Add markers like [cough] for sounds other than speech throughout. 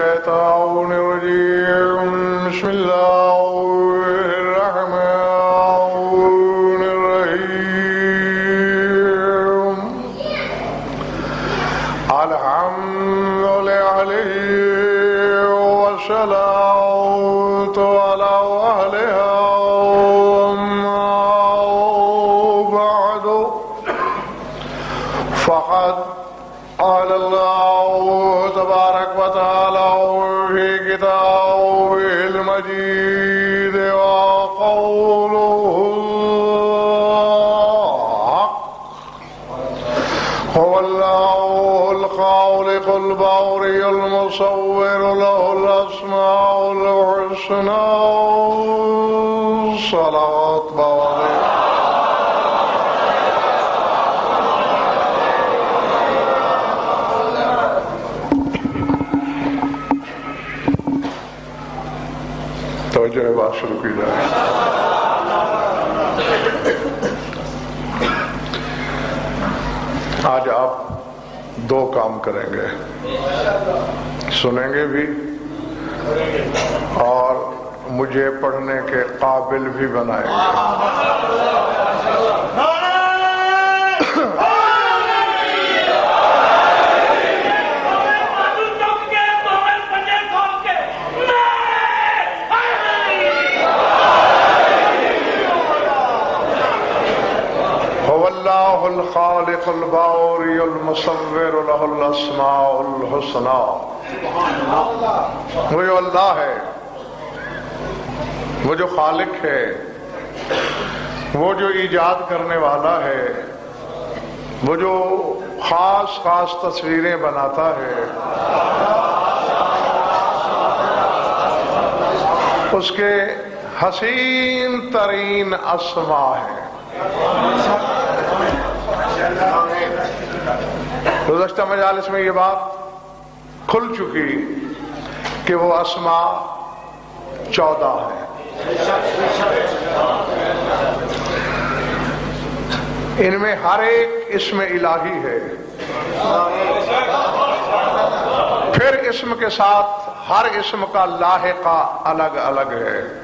это الخالق المصور له الأسماء الحسنى صلوات بوري توجہ ہے بات شروع کی جائے. آج آپ دو کام کریں گے۔ سنیں گے بھی اور مجھے پڑھنے کے قابل بھی بنائیں گے۔ الخالق الباري المصور له الاسماء الحسنى. وہ جو اللہ ہے. وہ جو خالق ہے. وہ جو ایجاد کرنے والا ہے. وہ جو خاص خاص تصویریں بناتا ہے. اس کے حسین ترین اسما ہے گزشتہ مجالس میں یہ بات کھل چکی کہ وہ اسما چودہ ہے ان میں ہر ایک اسم الہی ہے۔ پھر اسم کے ساتھ ہر اسم کا لاحقہ الگ الگ ہے۔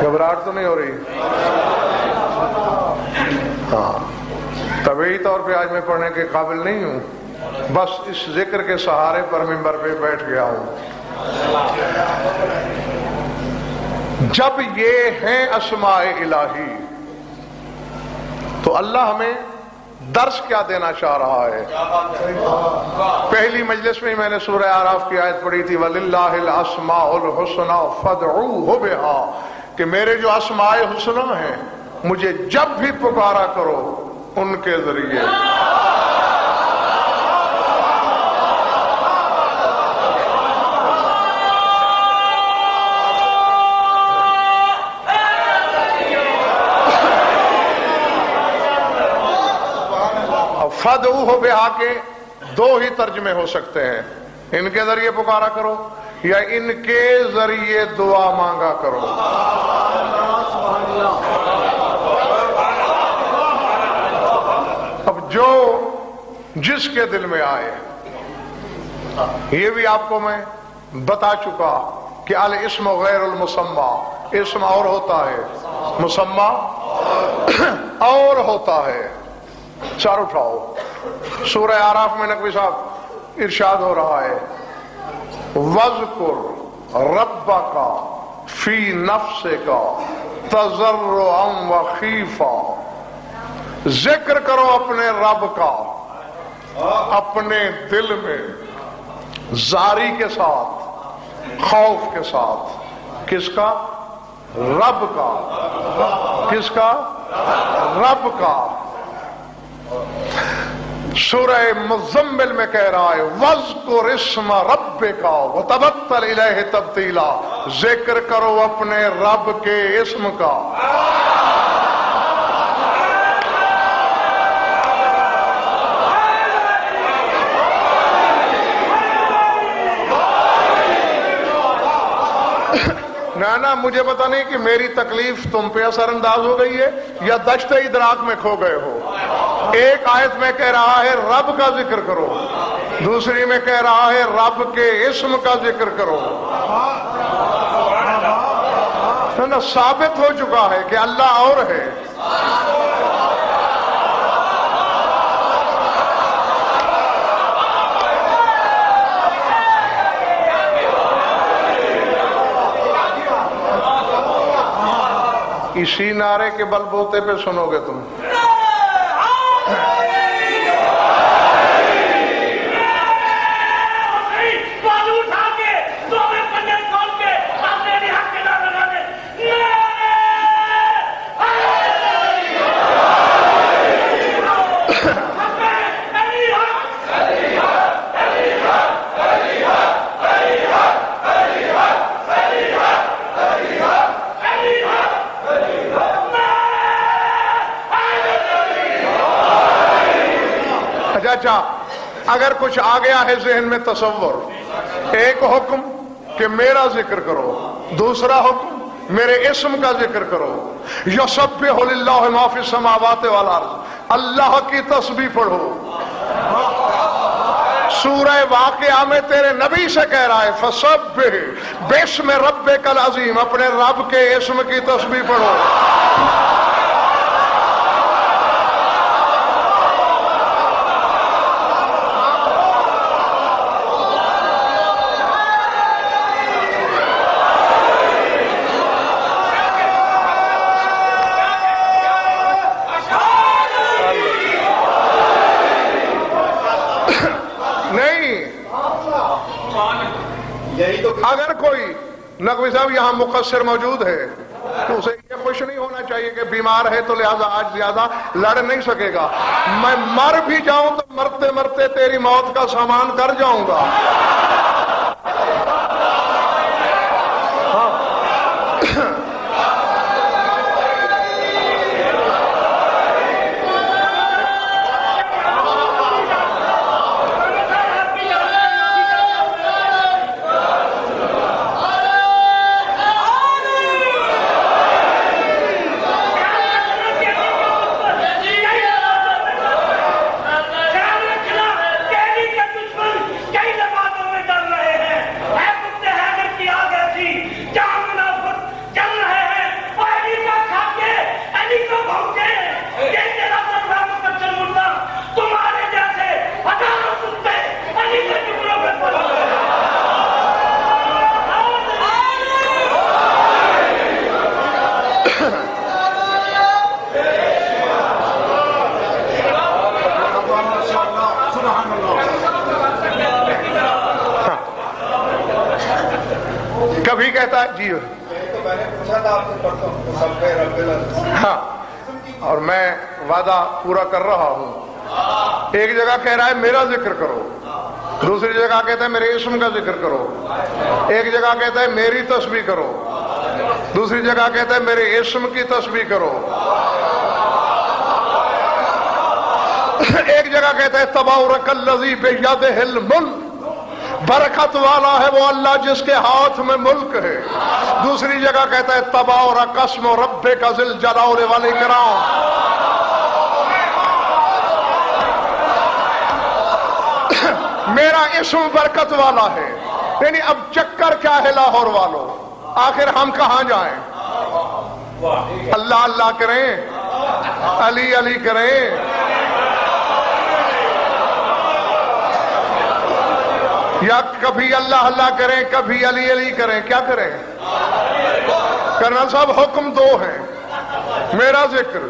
گھبراہٹ تو نہیں ہو رہی؟ ہاں طبعی طور پہ آج میں پڑھنے کے قابل نہیں ہوں۔ بس اس ذکر کے سہارے پر ممبر پہ بیٹھ گیا ہوں۔ جب یہ ہیں اسماء الہی، تو اللہ ہمیں درس کیا دینا چاہ رہا ہے۔ پہلی مجلس میں میں نے سورہ آراف کی آیت پڑھی تھی، وَلِلَّهِ الْأَسْمَاءُ الْحُسْنَى فَدْعُوهُ بِهَا۔ کہ میرے جو اسماء حسنہ ہیں مجھے جب بھی پکارا کرو ان کے ذریعے۔ فد ہو بہا کے دو ہی ترجمے ہو سکتے ہیں۔ ان کے ذریعے پکارا کرو یا ان کے ذریعے دعا مانگا کرو اب جو جس کے دل میں آئے یہ بھی آپ کو میں بتا چکا کہ الاسم غیر المسمہ اسم اور ہوتا ہے۔ مسمہ اور ہوتا ہے۔ چار اٹھاؤ۔ سورہ آراف میں نقوی صاحب ارشاد ہو رہا ہے۔ وَذْكُرْ رَبَّكَ فِي نَفْسِكَ تَذَرُّعًا وَخِيفًا ذکر کرو اپنے رب کا، اپنے دل میں، زاری کے ساتھ، خوف کے ساتھ۔ کس کا؟ رب کا۔ کس کا؟ رب کا۔ سورہ مزمل میں کہہ رہا ہے وَذْكُرْ اسْمَ رَبِّكَ وَتَبَتَّلْ إِلَيْهِ تَبْتِيلًا۔ ذکر کرو اپنے رب کے اسم کا۔ مولانا مجھے پتا نہیں کہ میری تکلیف تم پہ اثر انداز ہو گئی ہے یا دشت ادراک میں کھو گئے ہو۔ ایک آیت میں کہہ رہا ہے، رب کا ذکر کرو۔ دوسری میں کہہ رہا ہے، رب کے اسم کا ذکر کرو۔ ثابت ہو چکا ہے کہ اللہ اور ہے۔ اسی نعرے کے بل بوتے پہ سنو گے تم۔ کچھ آ گیا ہے ذہن میں تصور۔ ایک حکم کہ میرا ذکر کرو، دوسرا حکم میرے اسم کا ذکر کرو۔ یسبح للہ ما فی اللہ کی تسبیح پڑھو۔ سورہ واقعہ میں تیرے نبی سے کہہ رہا ہے، فسبح، بسم ربک العظیم اپنے رب کے اسم کی تسبیح پڑھو اگر کوئی نقوی صاحب یہاں مقصر موجود ہے تو اسے یہ خوش نہیں ہونا چاہیے کہ بیمار ہے تو لہذا آج زیادہ لڑ نہیں سکے گا۔ میں مر بھی جاؤں تو مرتے مرتے تیری موت کا سامان کر جاؤں گا ہاں اور میں وعدہ پورا کر رہا ہوں ایک جگہ کہہ رہا ہے میرا ذکر کرو۔ دوسری جگہ کہتا ہے میرے اسم کا ذکر کرو۔ ایک جگہ کہتا ہے میری تسبیح کرو۔ دوسری جگہ کہتا ہے میرے اسم کی تسبیح کرو۔ ایک جگہ کہتا ہے تباہ رکل لذیذ بے یاد برکت والا ہے وہ اللہ جس کے ہاتھ میں ملک ہے۔ دوسری جگہ کہتا ہے تباہ اور قسم و رب کا ذل جلاؤ والے کراؤ میرا اسم برکت والا ہے۔ یعنی اب چکر کیا ہے لاہور والوں؟ آخر ہم کہاں جائیں؟ اللہ اللہ کریں۔ علی علی کریں۔ یا کبھی اللہ اللہ کریں، کبھی علی علی کریں۔ کیا کریں؟ کرنل صاحب، حکم دو ہیں میرا ذکر،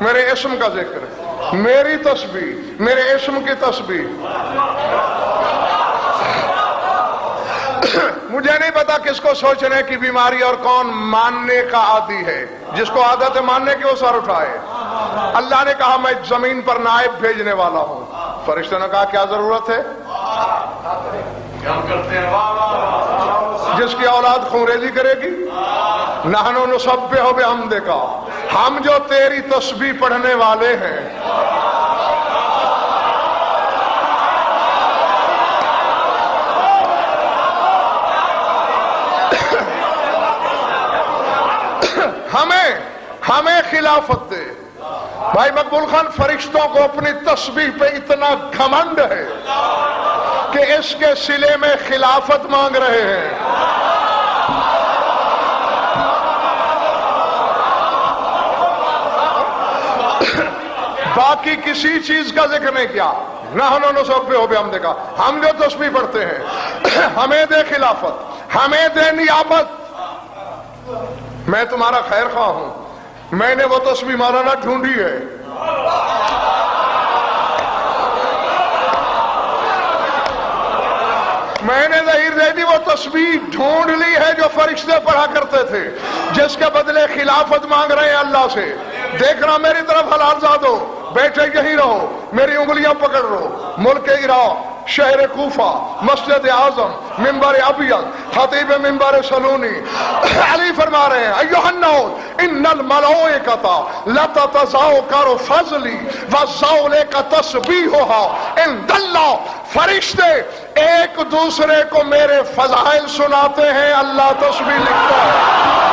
میرے اسم کا ذکر۔ میری تسبیح، میرے اسم کی تسبیح۔ مجھے نہیں پتا کس کو سوچنے کی بیماری اور کون ماننے کا عادی ہے۔ جس کو عادت ہے ماننے کی وہ سر اٹھائے۔ اللہ نے کہا میں زمین پر نائب بھیجنے والا ہوں۔ فرشتوں نے کہا کیا ضرورت ہے؟ جس کی اولاد خونریزی کرے گی۔ نہنو نصبے ہو بے ہم دیکھا ہم جو تیری تسبیح پڑھنے والے ہیں۔ ہمیں ہمیں خلافت دے۔ بھائی مقبول خان، فرشتوں کو اپنی تسبیح پہ اتنا گھمنڈ ہے کہ اس کے سلے میں خلافت مانگ رہے ہیں۔ باقی کسی چیز کا ذکر نہیں کیا۔ نہ انہوں سب پہ ہو بھی ہم دیکھا۔ ہم جو تسبیح پڑھتے ہیں، ہمیں دے خلافت، ہمیں دے نیابت۔ میں تمہارا خیر خواہ ہوں۔ میں نے وہ تسبیح مارا نہ ڈھونڈی ہے۔ میں نے ظہیر دے دی وہ تصویر ڈھونڈ لی ہے جو فرشتے پڑھا کرتے تھے، جس کے بدلے خلافت مانگ رہے ہیں اللہ سے۔ دیکھنا میری طرف حلال زادو، بیٹھے یہی رہو، میری انگلیاں پکڑ رہو، ملک عراق شہر کوفہ، مسجد اعظم ممبر ابیض، خطیب ممبر سلونی علی فرما رہے ہیں، ایوہ النوت ان الملائکتا لتتزاو کرو فضلی وزاولے کا تسبیحوہا ان دلہ فرشتے ایک دوسرے کو میرے فضائل سناتے ہیں، اللہ تسبیح لکھتا ہے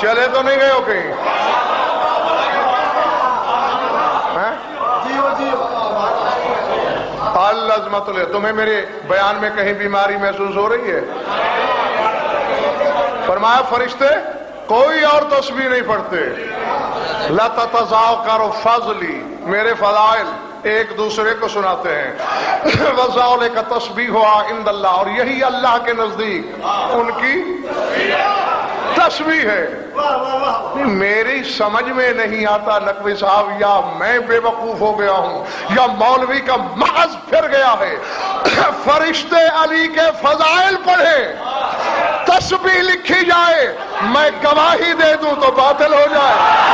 چلے تو نہیں گئے ہو کہیں الزمت لے تمہیں میرے بیان میں کہیں بیماری محسوس ہو رہی ہے؟ فرمایا، فرشتے، کوئی اور تسبیح نہیں پڑھتے۔ لتتزاو کرو فضلی، میرے فضائل ایک دوسرے کو سناتے ہیں۔ [coughs] وزاولے کا تسبیح ہوا اند اللہ اور یہی اللہ کے نزدیک ان کی تسبیح ہے۔ میری سمجھ میں نہیں آتا نقوی صاحب، یا میں بے وقوف ہو گیا ہوں، یا مولوی کا مغز پھر گیا ہے۔ [coughs] فرشتے علی کے فضائل پڑھے تسبیح لکھی جائے، میں گواہی دے دوں تو باطل ہو جائے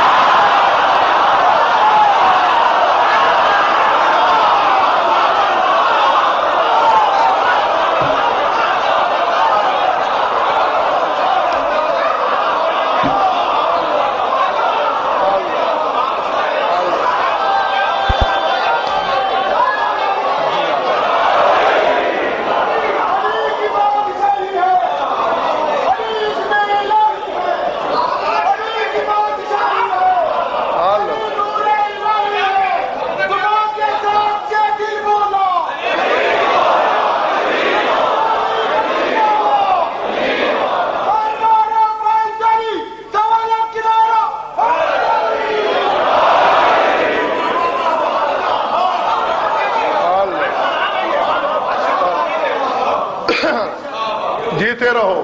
جیتے رہو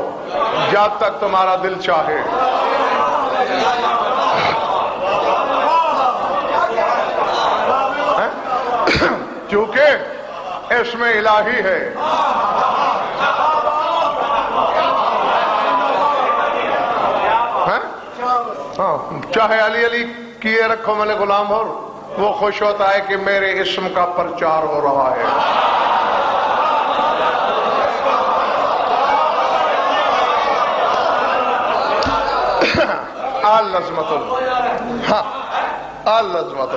جب تک تمہارا دل چاہے۔ کیونکہ اس میں الہی ہے۔ ہاں چاہے علی علی کیے رکھو میں نے غلام ہو، وہ خوش ہوتا ہے کہ میرے اسم کا پرچار ہو رہا ہے۔ آل لزمت ہاں آل لزمت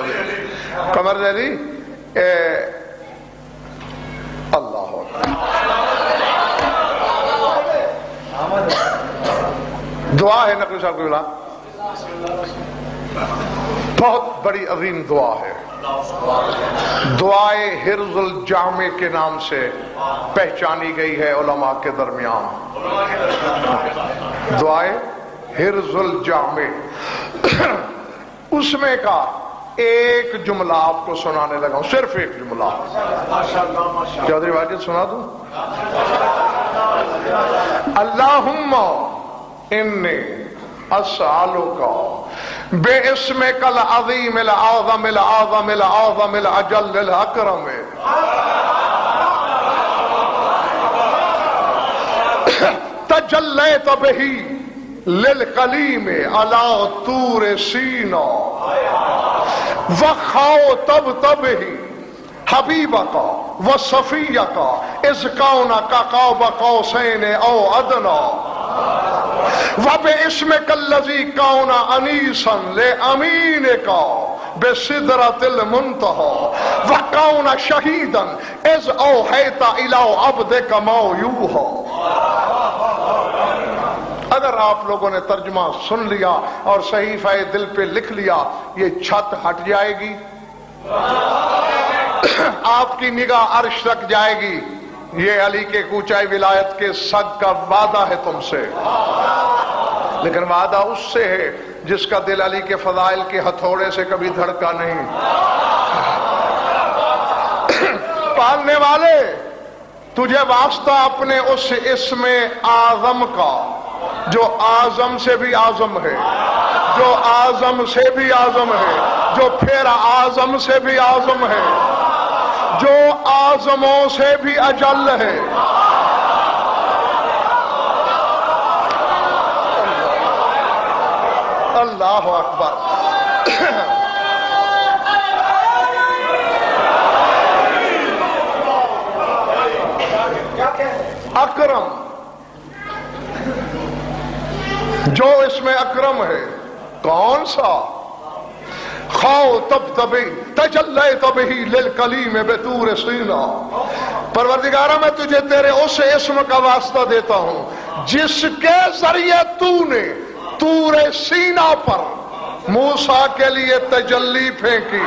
کمر جی اللہ دعا ہے نقل صاحب کو بہت بڑی عظیم دعا ہے۔ دعائے حرز الجامع کے نام سے پہچانی گئی ہے علماء کے درمیان۔ دعائے حرز الجامع اس میں کا ایک جملہ آپ کو سنانے لگا ہوں صرف ایک جملہ۔ چودھری واجد سنا دوں؟ اللہم انی اسالو کا بے اسم کل عظیم العظم العظم العظم العجل الاکرم۔ تجلیت بہی۔ للقلیم علا طور سینہ۔ وخاؤ تب تب ہی حبیبہ کا و صفیہ کا اس کاؤنہ کا قوب قوسین او ادنا۔ وب اسم کلزی کاؤنہ انیسن لے امین کا بے صدرت المنتہا۔ وکاؤنہ شہیدن از او حیتا الہو عبد کماؤ یوہا اگر آپ لوگوں نے ترجمہ سن لیا اور صحیفہ دل پہ لکھ لیا، یہ چھت ہٹ جائے گی۔ [coughs] آپ کی نگاہ عرش تک جائے گی۔ یہ علی کے کوچائی ولایت کے سگ کا وعدہ ہے تم سے۔ لیکن وعدہ اس سے ہے جس کا دل علی کے فضائل کے ہتھوڑے سے کبھی دھڑکا نہیں۔ [coughs] پالنے والے، تجھے واسطہ اپنے اس اسم آزم کا۔ جو آزم سے بھی آزم ہے، جو آزم سے بھی آزم ہے، جو پھر آزم سے بھی آزم ہے، جو آزموں سے بھی اجل ہے۔ اللہ اکبر۔ اکرم۔ جو اس میں اکرم ہے، کون سا؟ خاؤ تب تبھی تجلے تبھی للکلی میں بطور سینہ پروردگارہ، میں تجھے تیرے اس اسم کا واسطہ دیتا ہوں۔ جس کے ذریعے تو نے تور سینہ پر موسیٰ کے لیے تجلی پھینکی۔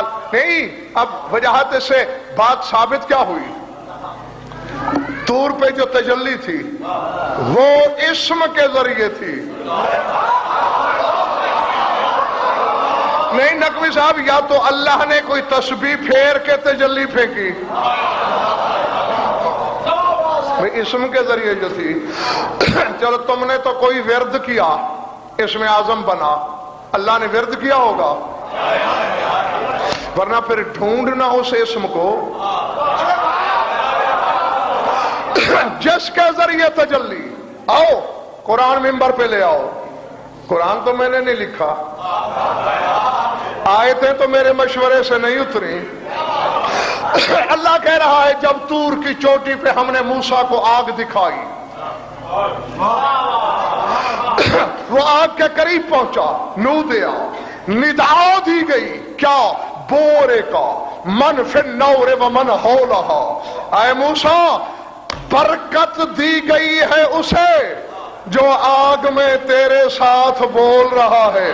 نہیں، اب وجہت سے بات ثابت کیا ہوئی؟ تور پہ جو تجلی تھی، وہ اسم کے ذریعے تھی۔ نہیں، نقوی صاحب، یا تو اللہ نے کوئی تسبیح پھیر کے تجلی پھینکی۔ اسم کے ذریعے جو تھی، چلو تم نے تو کوئی ورد کیا اسم آزم بنا۔ اللہ نے ورد کیا ہوگا؟ ورنہ پھر ڈھونڈنا اس اسم کو۔ جس کے ذریعے تجلی۔ آؤ، قرآن ممبر پہ لے آؤ۔ قرآن تو میں نے نہیں لکھا۔ آیتیں تو میرے مشورے سے نہیں اتری اللہ کہہ رہا ہے، جب تور کی چوٹی پہ ہم نے موسیٰ کو آگ دکھائی، وہ آگ کے قریب پہنچا، نو دیا نداؤ دی گئی۔ کیا؟ بورے کا، من فی نور و من حولہا اے موسا برکت دی گئی ہے اسے جو آگ میں تیرے ساتھ بول رہا ہے۔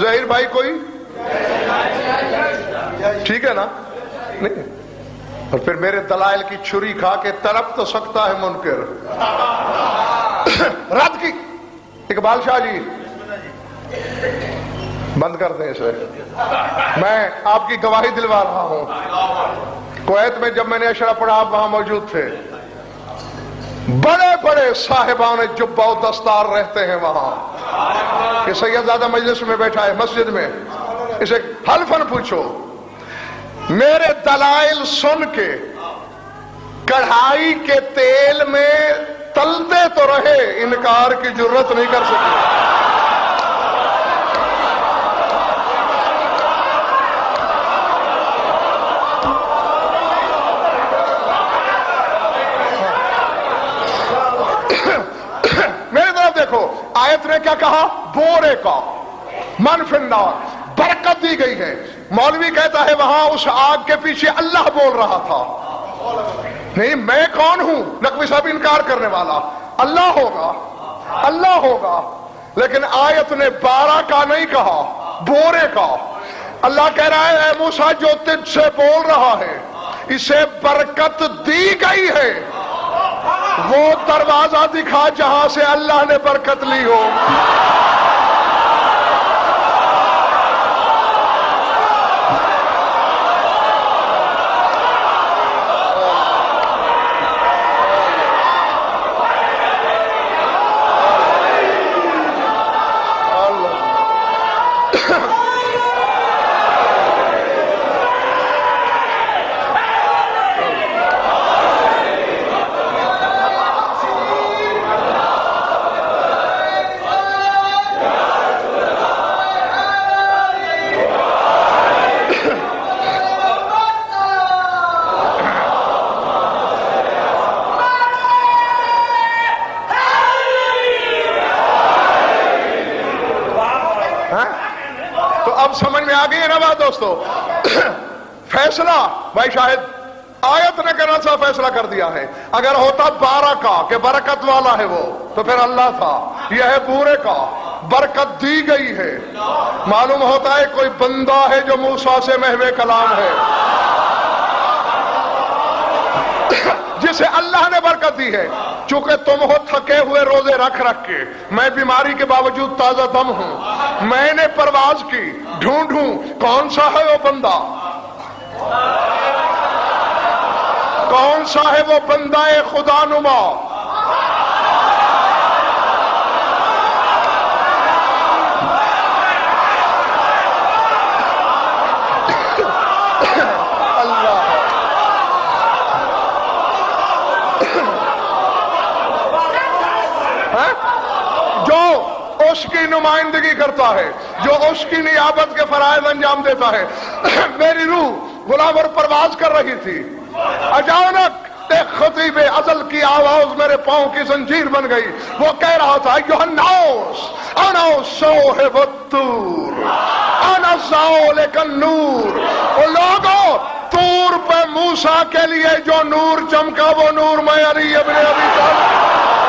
ظاہر بھائی کوئی؟ ٹھیک ہے نا؟ نہیں۔ اور پھر میرے دلائل کی چھری کھا کے تڑپ تو سکتا ہے منکر۔ [coughs] رد کی۔ اقبال شاہ جی۔ بند کر دیں اسے۔ میں آپ کی گواہی دلوا رہا ہوں۔ کویت میں جب میں نے اشرا پڑھا، آپ وہاں موجود تھے۔ بڑے بڑے صاحبان جبا و دستار رہتے ہیں وہاں۔ کہ سید زیادہ مجلس میں بیٹھا ہے، مسجد میں۔ اسے حلفن پوچھو۔ میرے دلائل سن کے، کڑھائی کے تیل میں تلتے تو رہے، انکار کی ضرورت نہیں کر سکتے آیت نے کیا کہا؟ بورے کا۔ منفنار برکت دی گئی ہے۔ مولوی کہتا ہے، وہاں اس آگ کے پیچھے اللہ بول رہا تھا۔ نہیں، میں کون ہوں؟ نقوی صاحب انکار کرنے والا۔ اللہ ہوگا۔ اللہ ہوگا۔ لیکن آیت نے بارہ کا نہیں کہا، بورے کا۔ اللہ کہہ رہا ہے، اے موسیٰ، جو تجھ سے بول رہا ہے، اسے برکت دی گئی ہے۔ وہ دروازہ دکھا جہاں سے اللہ نے برکت لی ہو۔ دوستو۔ فیصلہ، بھائی شاہد، آیت نے کہنا سا فیصلہ کر دیا ہے۔ اگر ہوتا بارہ کا کہ برکت والا ہے وہ، تو پھر اللہ تھا۔ یہ ہے پورے کا۔ برکت دی گئی ہے۔ معلوم ہوتا ہے کوئی بندہ ہے جو موسا سے محو کلام ہے۔ جسے اللہ نے برکت دی ہے۔ چونکہ تم ہو تھکے ہوئے روزے رکھ رکھ کے، میں بیماری کے باوجود تازہ دم ہوں۔ میں نے پرواز کی، ڈھونڈوں کون سا ہے وہ بندہ؟ کون سا ہے وہ بندہ خدا نما اس کی نمائندگی کرتا ہے، جو اس کی نیابت کے فرائض انجام دیتا ہے۔ [coughs] میری روح غلام اور پرواز کر رہی تھی۔ اچانک ایک خطیب ازل کی آواز میرے پاؤں کی زنجیر بن گئی۔ وہ کہہ رہا تھا یوہناؤس انا صوحب التور انا زاولک النور۔ وہ لوگوں تور پہ موسیٰ کے لیے جو نور چمکا، وہ نور میں علی ابن ابی طالب۔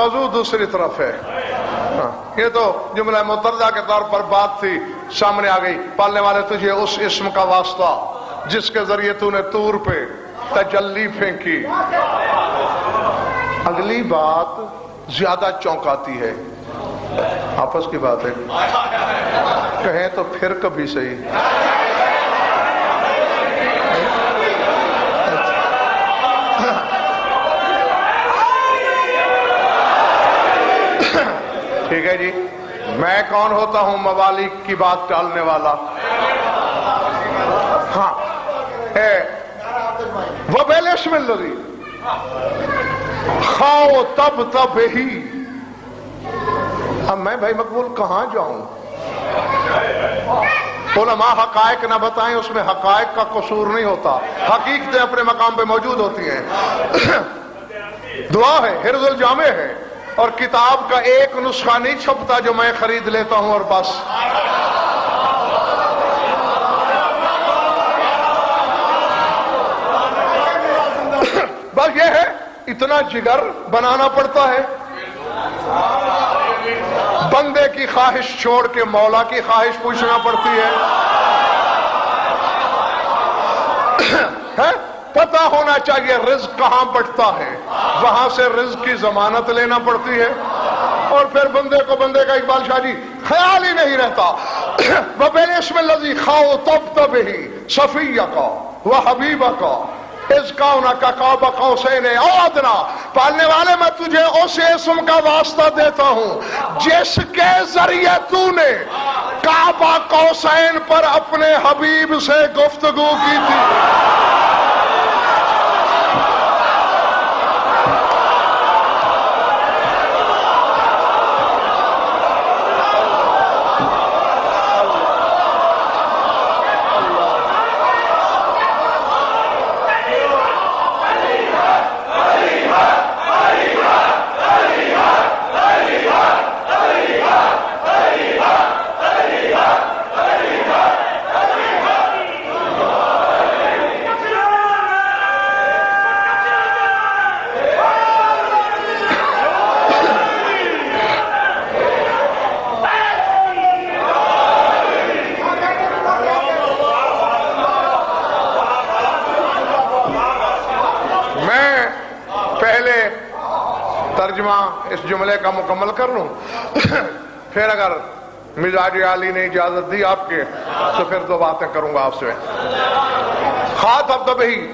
موضوع دوسری طرف ہے۔ ہاں، یہ تو جملہ مترجہ کے طور پر بات تھی، سامنے آ گئی۔ پالنے والے تجھے اس اسم کا واسطہ، جس کے ذریعے تو نے تور پہ تجلی پھینکی۔ اگلی بات زیادہ چونکاتی ہے۔ آپس کی بات ہے۔ کہیں تو پھر کبھی صحیح۔ جی۔ میں کون ہوتا ہوں ممالک کی بات ٹالنے والا؟ ہاں۔ وہ بیلش مل رہی خاؤ تب تب ہی۔ اب میں بھائی مقبول کہاں جاؤں؟ علماء حقائق نہ بتائیں، اس میں حقائق کا قصور نہیں ہوتا۔ حقیقتیں اپنے مقام پہ موجود ہوتی ہیں۔ دعا ہے، حرز الجامع ہے۔ اور کتاب کا ایک نسخہ نہیں چھپتا جو میں خرید لیتا ہوں اور بس۔ بس یہ ہے، اتنا جگر بنانا پڑتا ہے۔ بندے کی خواہش چھوڑ کے مولا کی خواہش پوچھنا پڑتی ہے۔ [coughs] ہاں؟ پتا ہونا چاہیے رزق کہاں بٹتا ہے۔ وہاں سے رزق کی ضمانت لینا پڑتی ہے۔ اور پھر بندے کو بندے کا اقبال شاہ جی خیال ہی نہیں رہتا۔ ببیل اسم لذی خاؤ تب تب ہی صفیہ کا وہ حبیبہ کا اس کا پالنے والے، میں تجھے اس اسم کا واسطہ دیتا ہوں۔ جس کے ذریعے تو نے کعبہ قوسین پر اپنے حبیب سے گفتگو کی تھی اس جملے کا مکمل کر لوں۔ [coughs] پھر اگر مزاج عالی نے اجازت دی آپ کے، تو پھر دو باتیں کروں گا آپ سے۔ خات اب دبہی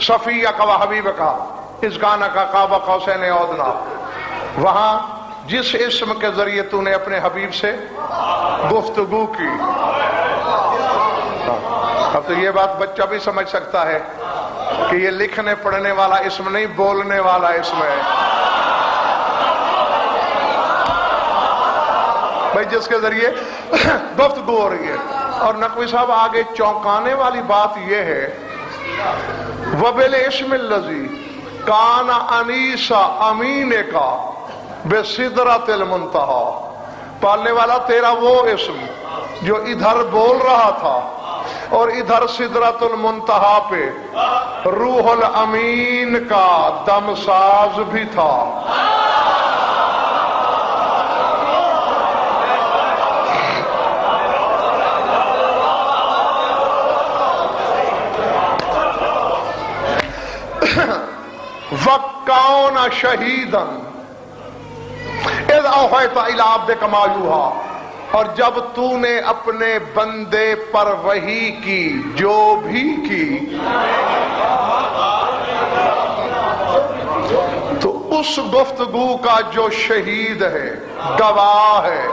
صفیہ کا حبیب کا، اس گانا کا کعبہ قوسین اودنا وہاں جس اسم کے ذریعے تو نے اپنے حبیب سے گفتگو کی۔ اب تو یہ بات بچہ بھی سمجھ سکتا ہے کہ یہ لکھنے پڑھنے والا اسم نہیں، بولنے والا اسم ہے۔ بھائی، جس کے ذریعے گفتگو ہو رہی ہے۔ اور نقوی صاحب، آگے چونکانے والی بات یہ ہے وبل اسم اللذی کان انیسا امین کا بے صدرت المنتہا۔ پالنے والا تیرا وہ اسم جو ادھر بول رہا تھا اور ادھر صدرت المنتہا پہ روح الامین کا دم ساز بھی تھا۔ وکاؤن شہیدن اذ اوحیت الاب کمالوہا اور جب تو نے اپنے بندے پر وہی کی، جو بھی کی۔ تو اس گفتگو کا جو شہید ہے، گواہ ہے۔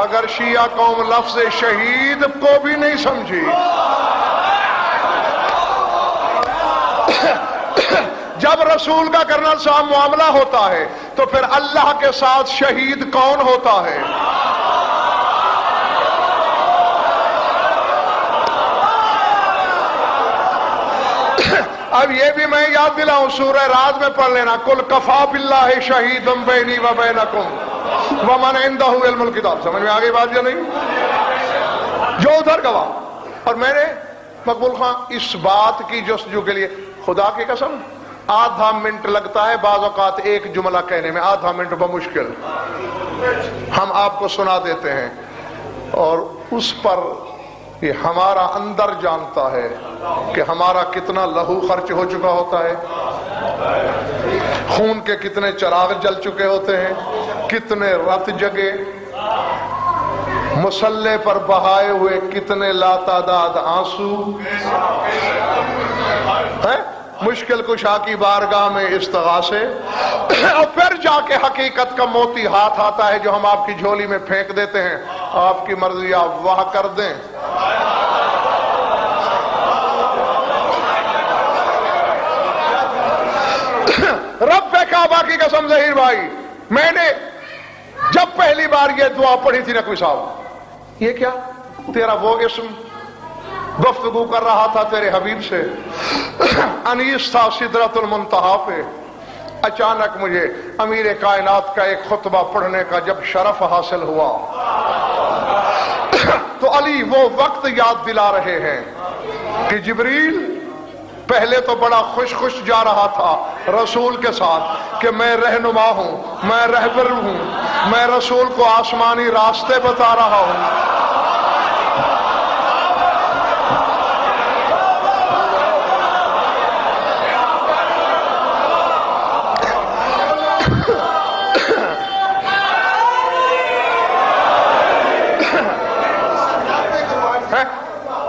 اگر شیعہ قوم لفظ شہید کو بھی نہیں سمجھی۔ جب رسول کا کرنل صاحب معاملہ ہوتا ہے، تو پھر اللہ کے ساتھ شہید کون ہوتا ہے؟ اب یہ بھی میں یاد دلاؤں، سورہ راز میں پڑھ لینا کل کفا بلّہ شہید بینی و بینکم ومن عندہ علم الکتاب سمجھ میں آگے بات یا نہیں؟ جو ادھر گواہ۔ اور میں نے مقبول خان، اس بات کی جستجو کے لیے خدا کی قسم آدھا منٹ لگتا ہے بعض اوقات ایک جملہ کہنے میں، آدھا منٹ بمشکل۔ ہم آپ کو سنا دیتے ہیں۔ اور اس پر یہ ہمارا اندر جانتا ہے کہ ہمارا کتنا لہو خرچ ہو چکا ہوتا ہے۔ خون کے کتنے چراغ جل چکے ہوتے ہیں، کتنے رت جگے۔ مسلح پر بہائے ہوئے کتنے لاتعداد آنسو۔ مشکل کشا کی بارگاہ میں استغاثے۔ اور پھر جا کے حقیقت کا موتی ہاتھ آتا ہے جو ہم آپ کی جھولی میں پھینک دیتے ہیں۔ آپ کی مرضی آپ وہ کر دیں۔ رب کعبہ کی قسم ظہیر بھائی، میں نے جب پہلی بار یہ دعا پڑھی تھی نقوی صاحب، یہ کیا؟ تیرا وہ اسم گفتگو کر رہا تھا تیرے حبیب سے۔ انیس تھا صدرت المنتہا پہ۔ اچانک مجھے امیر کائنات کا ایک خطبہ پڑھنے کا جب شرف حاصل ہوا۔ تو علی وہ وقت یاد دلا رہے ہیں کہ جبریل پہلے تو بڑا خوش خوش جا رہا تھا رسول کے ساتھ کہ میں رہنما ہوں، میں رہبر ہوں، میں رسول کو آسمانی راستے بتا رہا ہوں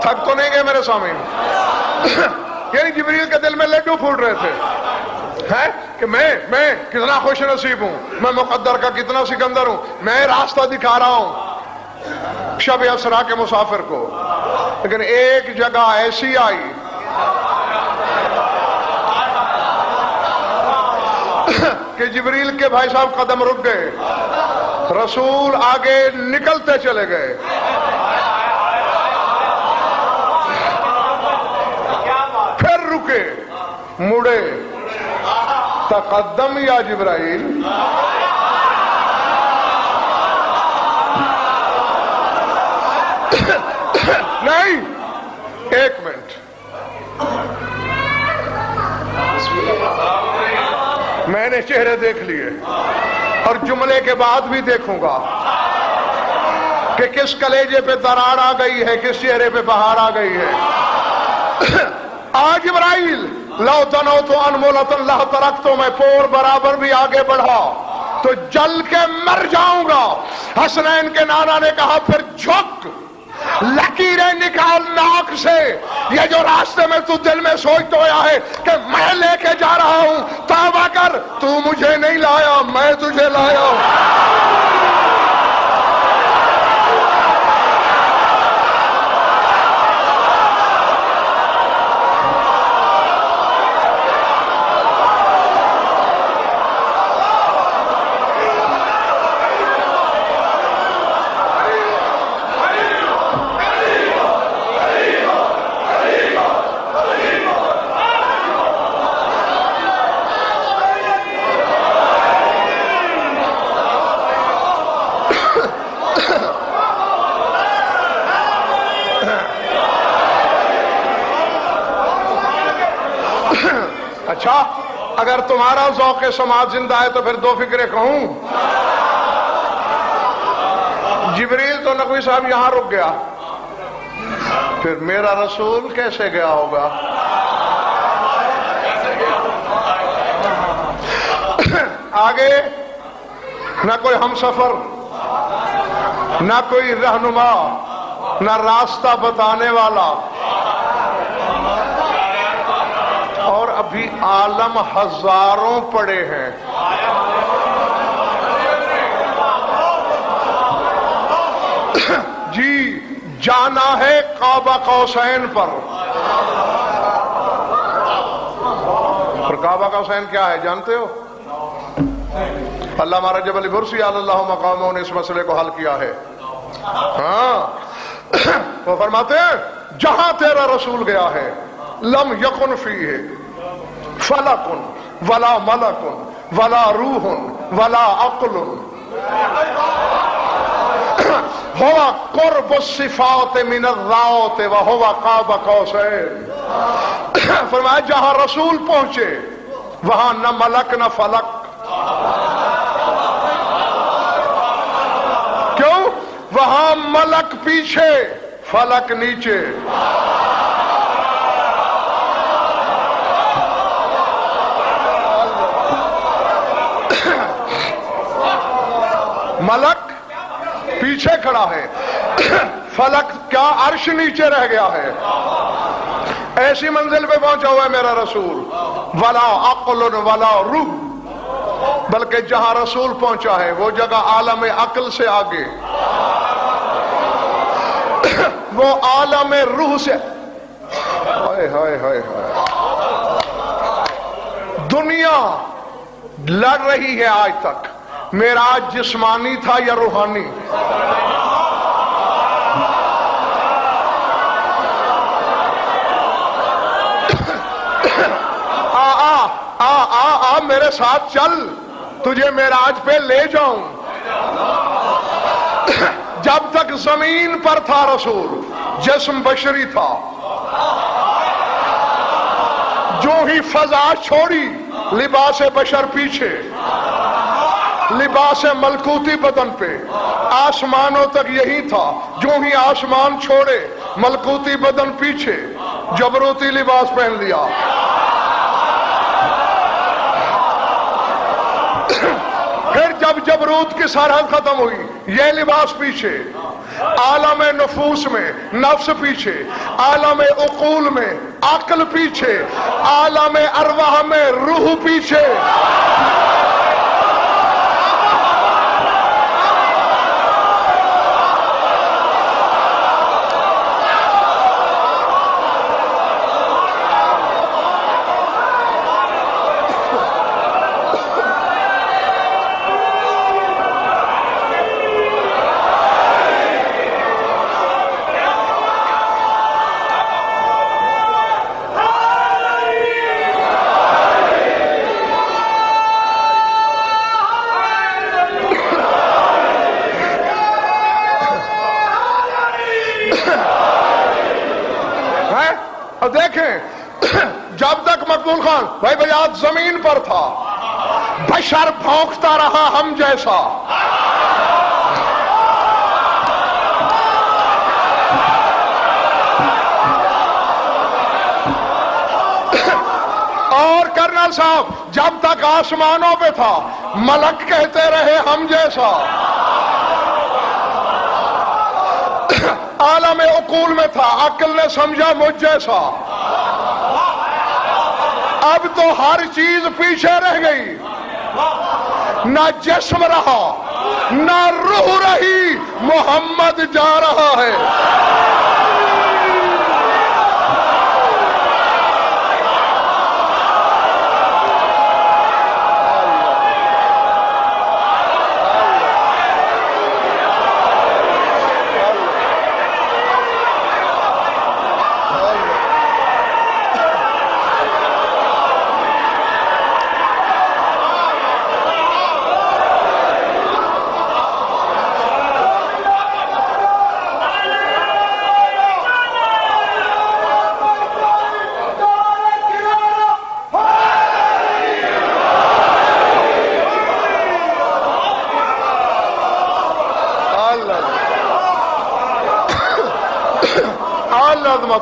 تھک تو یعنی جبریل کے دل میں لڈو پھوٹ رہے تھے۔ کہ میں میں کتنا خوش نصیب ہوں۔ میں مقدر کا کتنا سکندر ہوں۔ میں راستہ دکھا رہا ہوں شب اسرا کے مسافر کو۔ لیکن ایک جگہ ایسی آئی۔ کہ جبریل کے بھائی صاحب قدم رک گئے۔ رسول آگے نکلتے چلے گئے۔ مڑے تقدم یا جبرائیل؟ نہیں، ایک منٹ۔ میں نے چہرے دیکھ لیے اور جملے کے بعد بھی دیکھوں گا کہ کس کلیجے پہ دراڑ آ گئی ہے، کس چہرے پہ بہار آ گئی ہے۔ آج ابراہیل لو تنو تو انمولت اللہ ترک تو میں پور برابر بھی آگے بڑھا۔ تو جل کے مر جاؤں گا۔ حسنین کے نانا نے کہا، پھر جھک۔ لکیریں نکال ناک سے۔ یہ جو راستے میں تو دل میں سوچ تو آیا ہے کہ میں لے کے جا رہا ہوں توبہ کر۔ تو مجھے نہیں لایا، میں تجھے لایا۔ ہوں اچھا اگر تمہارا ذوق سماج زندہ ہے تو پھر دو فکریں کہوں۔ جبریل تو نقوی صاحب یہاں رک گیا۔ پھر میرا رسول کیسے گیا ہوگا؟ آگے، نہ کوئی ہم سفر، نہ کوئی رہنما، نہ راستہ بتانے والا۔ ابھی عالم ہزاروں پڑے ہیں۔ جی جانا ہے کعبہ قوسین پر۔ کعبہ قوسین کیا ہے، جانتے ہو؟ اللہ ہمارا جب علی برسی اللہ مقاموں نے اس مسئلے کو حل کیا ہے۔ ہاں۔ وہ فرماتے ہیں، جہاں تیرا رسول گیا ہے، لم یکن فی ہے فلکن ولا ملکن ولا روح ولا عقل. ہوا قرب الصفات من الذات و ہوا قاب قوسین. فرمایا، جہاں رسول پہنچے، وہاں نہ ملک نہ فلک. کیوں؟ وہاں ملک پیچھے، فلک نیچے. ملک پیچھے کھڑا ہے۔ فلک کیا عرش نیچے رہ گیا ہے۔ ایسی منزل پہ پہنچا ہوا ہے میرا رسول۔ ولا عقل ولا روح۔ بلکہ جہاں رسول پہنچا ہے، وہ جگہ عالم عقل سے آگے۔ وہ عالم روح سے۔ دنیا لڑ رہی ہے آج تک۔ میرا جسمانی تھا یا روحانی؟ آ آ آ آ آ، میرے ساتھ چل۔ تجھے میراج پہ لے جاؤں۔ جب تک زمین پر تھا رسول، جسم بشری تھا۔ جو ہی فضا چھوڑی، لباس بشر پیچھے۔ لباس ملکوتی بدن پہ۔ آسمانوں تک یہی تھا، جو ہی آسمان چھوڑے، ملکوتی بدن پیچھے۔ جبروتی لباس پہن لیا۔ پھر جب جبروت کی سرحد ختم ہوئی، یہ لباس پیچھے۔ عالم نفوس میں نفس پیچھے، عالم اقول میں عقل پیچھے، عالم ارواح میں روح پیچھے اور دیکھیں جب تک مقبول خان بھائی بجاد زمین پر تھا۔ بشر بھونکتا رہا ہم جیسا۔ اور کرنل صاحب، جب تک آسمانوں پہ تھا، ملک کہتے رہے ہم جیسا۔ عالم اقول میں تھا، عقل نے سمجھا مجھ جیسا۔ تو ہر چیز پیچھے رہ گئی۔ نہ جسم رہا، نہ روح رہی، محمد جا رہا ہے۔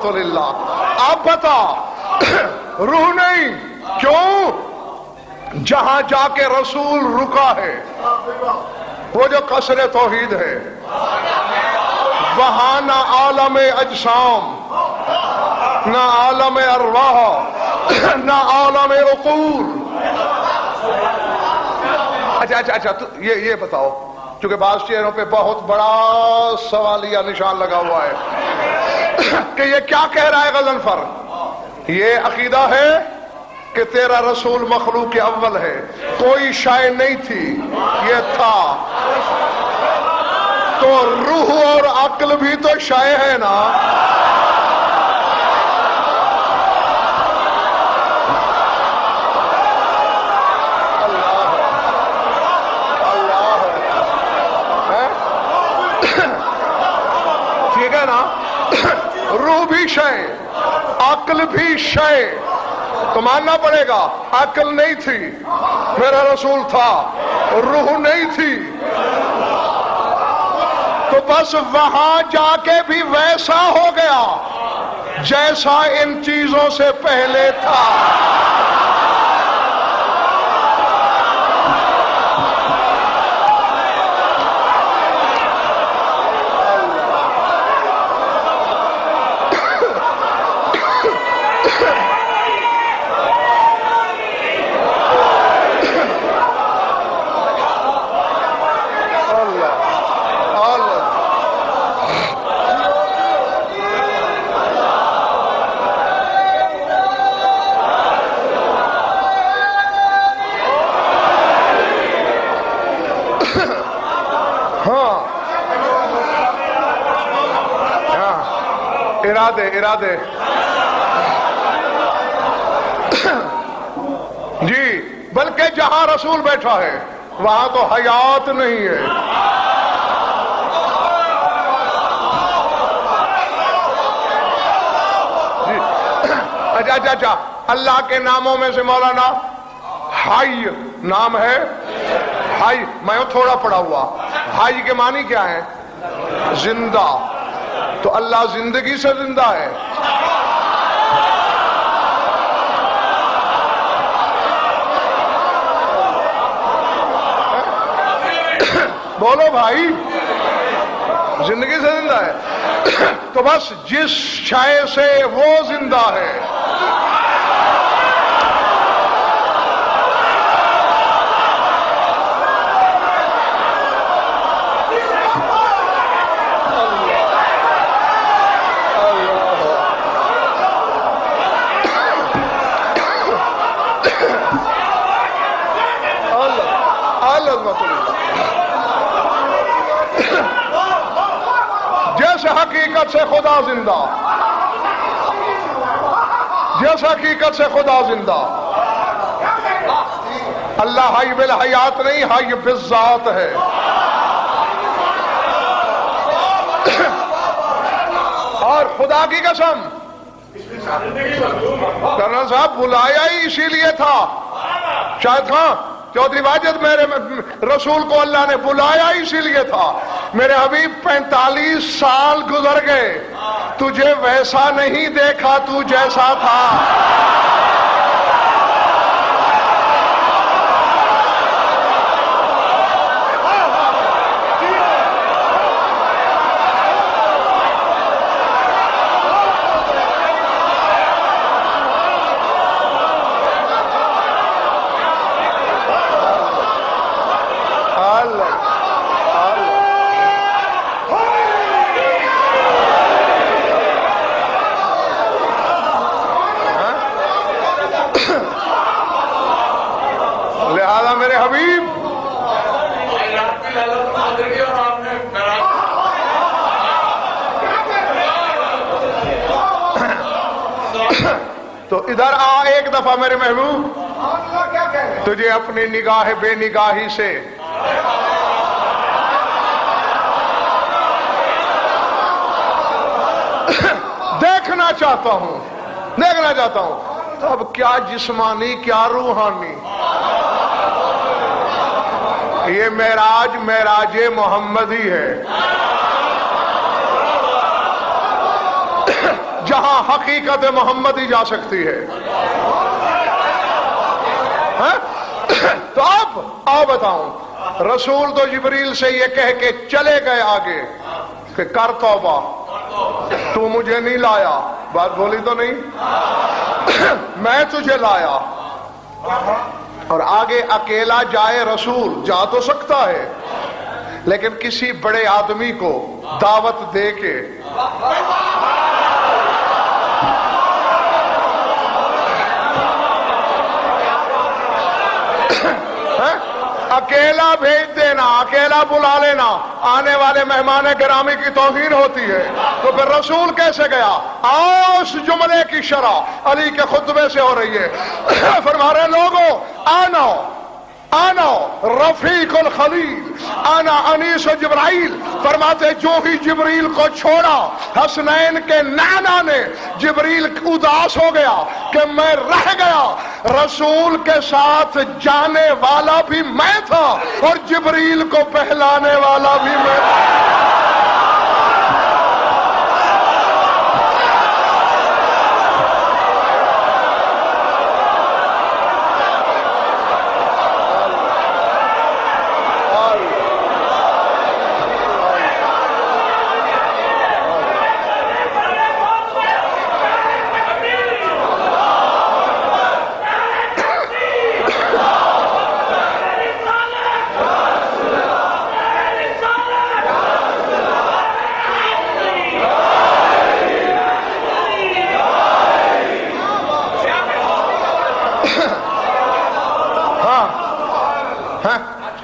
عظمت اللہ آپ بتا، روح نہیں، کیوں؟ جہاں جا کے رسول رکا ہے، وہ جو قصر توحید ہے۔ وہاں نہ عالم اجسام، نہ عالم ارواح، نہ عالم عقول۔ اچھا اچھا اچھا یہ یہ بتاؤ چونکہ بعض چہروں پہ بہت بڑا سوالیہ نشان لگا ہوا ہے۔ [coughs] کہ یہ کیا کہہ رہا ہے غزل فر؟ یہ عقیدہ ہے کہ تیرا رسول مخلوق کے اول ہے، کوئی شائع نہیں تھی، یہ تھا۔ تو روح اور عقل بھی تو شائع ہے نا ٹھیک ہے نا روح بھی شے، عقل بھی شے۔ تو ماننا پڑے گا، عقل نہیں تھی، میرا رسول تھا، روح نہیں تھی۔ تو بس وہاں جا کے بھی ویسا ہو گیا، جیسا ان چیزوں سے پہلے تھا۔ ارادے ارادے۔ جی بلکہ جہاں رسول بیٹھا ہے، وہاں تو حیات نہیں ہے۔ جی۔ اچھا اچھا اچھا۔ اللہ کے ناموں میں سے مولانا ہائی نام ہے۔ ہائی میں تھوڑا پڑا ہوا۔ ہائی کے معنی کیا ہے زندہ۔ تو اللہ زندگی سے زندہ ہے۔ بولو بھائی، زندگی سے زندہ ہے۔ تو بس جس شے سے وہ زندہ ہے جس حقیقت سے خدا زندہ؟ جس حقیقت سے خدا زندہ۔ اللہ ہائی بالحیات نہیں ہائی بالذات ہے۔ اور خدا کی قسم کرنل صاحب بلایا ہی اسی لیے تھا۔ شاید ہاں چودھری واجد میرے رسول کو اللہ نے بلایا اسی لیے تھا۔ میرے حبیب پینتالیس سال گزر گئے۔ تجھے ویسا نہیں دیکھا تو جیسا تھا لہذا میرے حبیب تو ادھر آ ایک دفعہ میرے محبوب تجھے اپنی نگاہ بے نگاہی سے۔ دیکھنا چاہتا ہوں، دیکھنا چاہتا ہوں۔ اب کیا جسمانی، کیا روحانی۔ یہ معراج معراج محمدی ہے۔ جہاں حقیقت محمدی جا سکتی ہے۔ ہاں؟ [coughs] تو اب آؤ بتاؤں۔ رسول تو جبریل سے یہ کہہ کے چلے گئے آگے کہ کر توبہ۔ تو مجھے نہیں لایا۔ بات بولی تو نہیں؟ [coughs] میں تجھے لایا۔ اور آگے اکیلا جائے رسول، جا تو سکتا ہے۔ لیکن کسی بڑے آدمی کو دعوت دے کے اکیلا بھیج دینا، اکیلا بلا لینا، آنے والے مہمان گرامی کی توہین ہوتی ہے۔ تو پھر رسول کیسے گیا؟ آس جملے کی شرح، علی کے خطبے سے ہو رہی ہے۔ [coughs] فرما رہے لوگوں آنا آنا رفیق الخلیل آنا انیس جبرائیل۔ فرماتے جو ہی جبریل کو چھوڑا، حسنین کے نانا نے جبریل اداس ہو گیا کہ میں رہ گیا۔ رسول کے ساتھ جانے والا بھی میں تھا اور جبریل کو پہلانے والا بھی میں تھا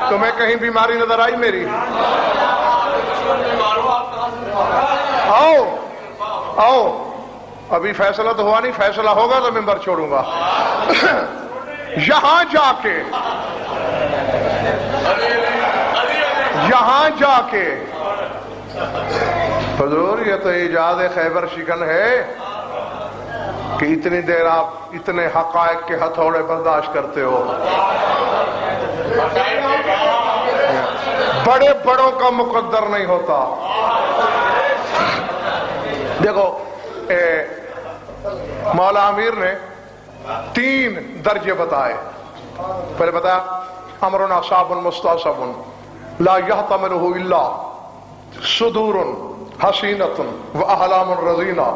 تمہیں کہیں بیماری نظر آئی میری؟ آؤ آؤ۔ ابھی فیصلہ تو ہوا نہیں، فیصلہ ہوگا تو ممبر چھوڑوں گا۔ یہاں جا کے، یہاں جا کے۔ حضور، یہ تو ایجاد خیبر شکن ہے کہ اتنی دیر آپ اتنے حقائق کے ہتھوڑے برداشت کرتے ہو۔ بڑے بڑوں کا مقدر نہیں ہوتا۔ دیکھو مولا امیر نے تین درجے بتائے۔ پہلے بتایا امرنا صابن مستعصبن، لا يحتمله الا صدور حسینت و احلام الرزینہ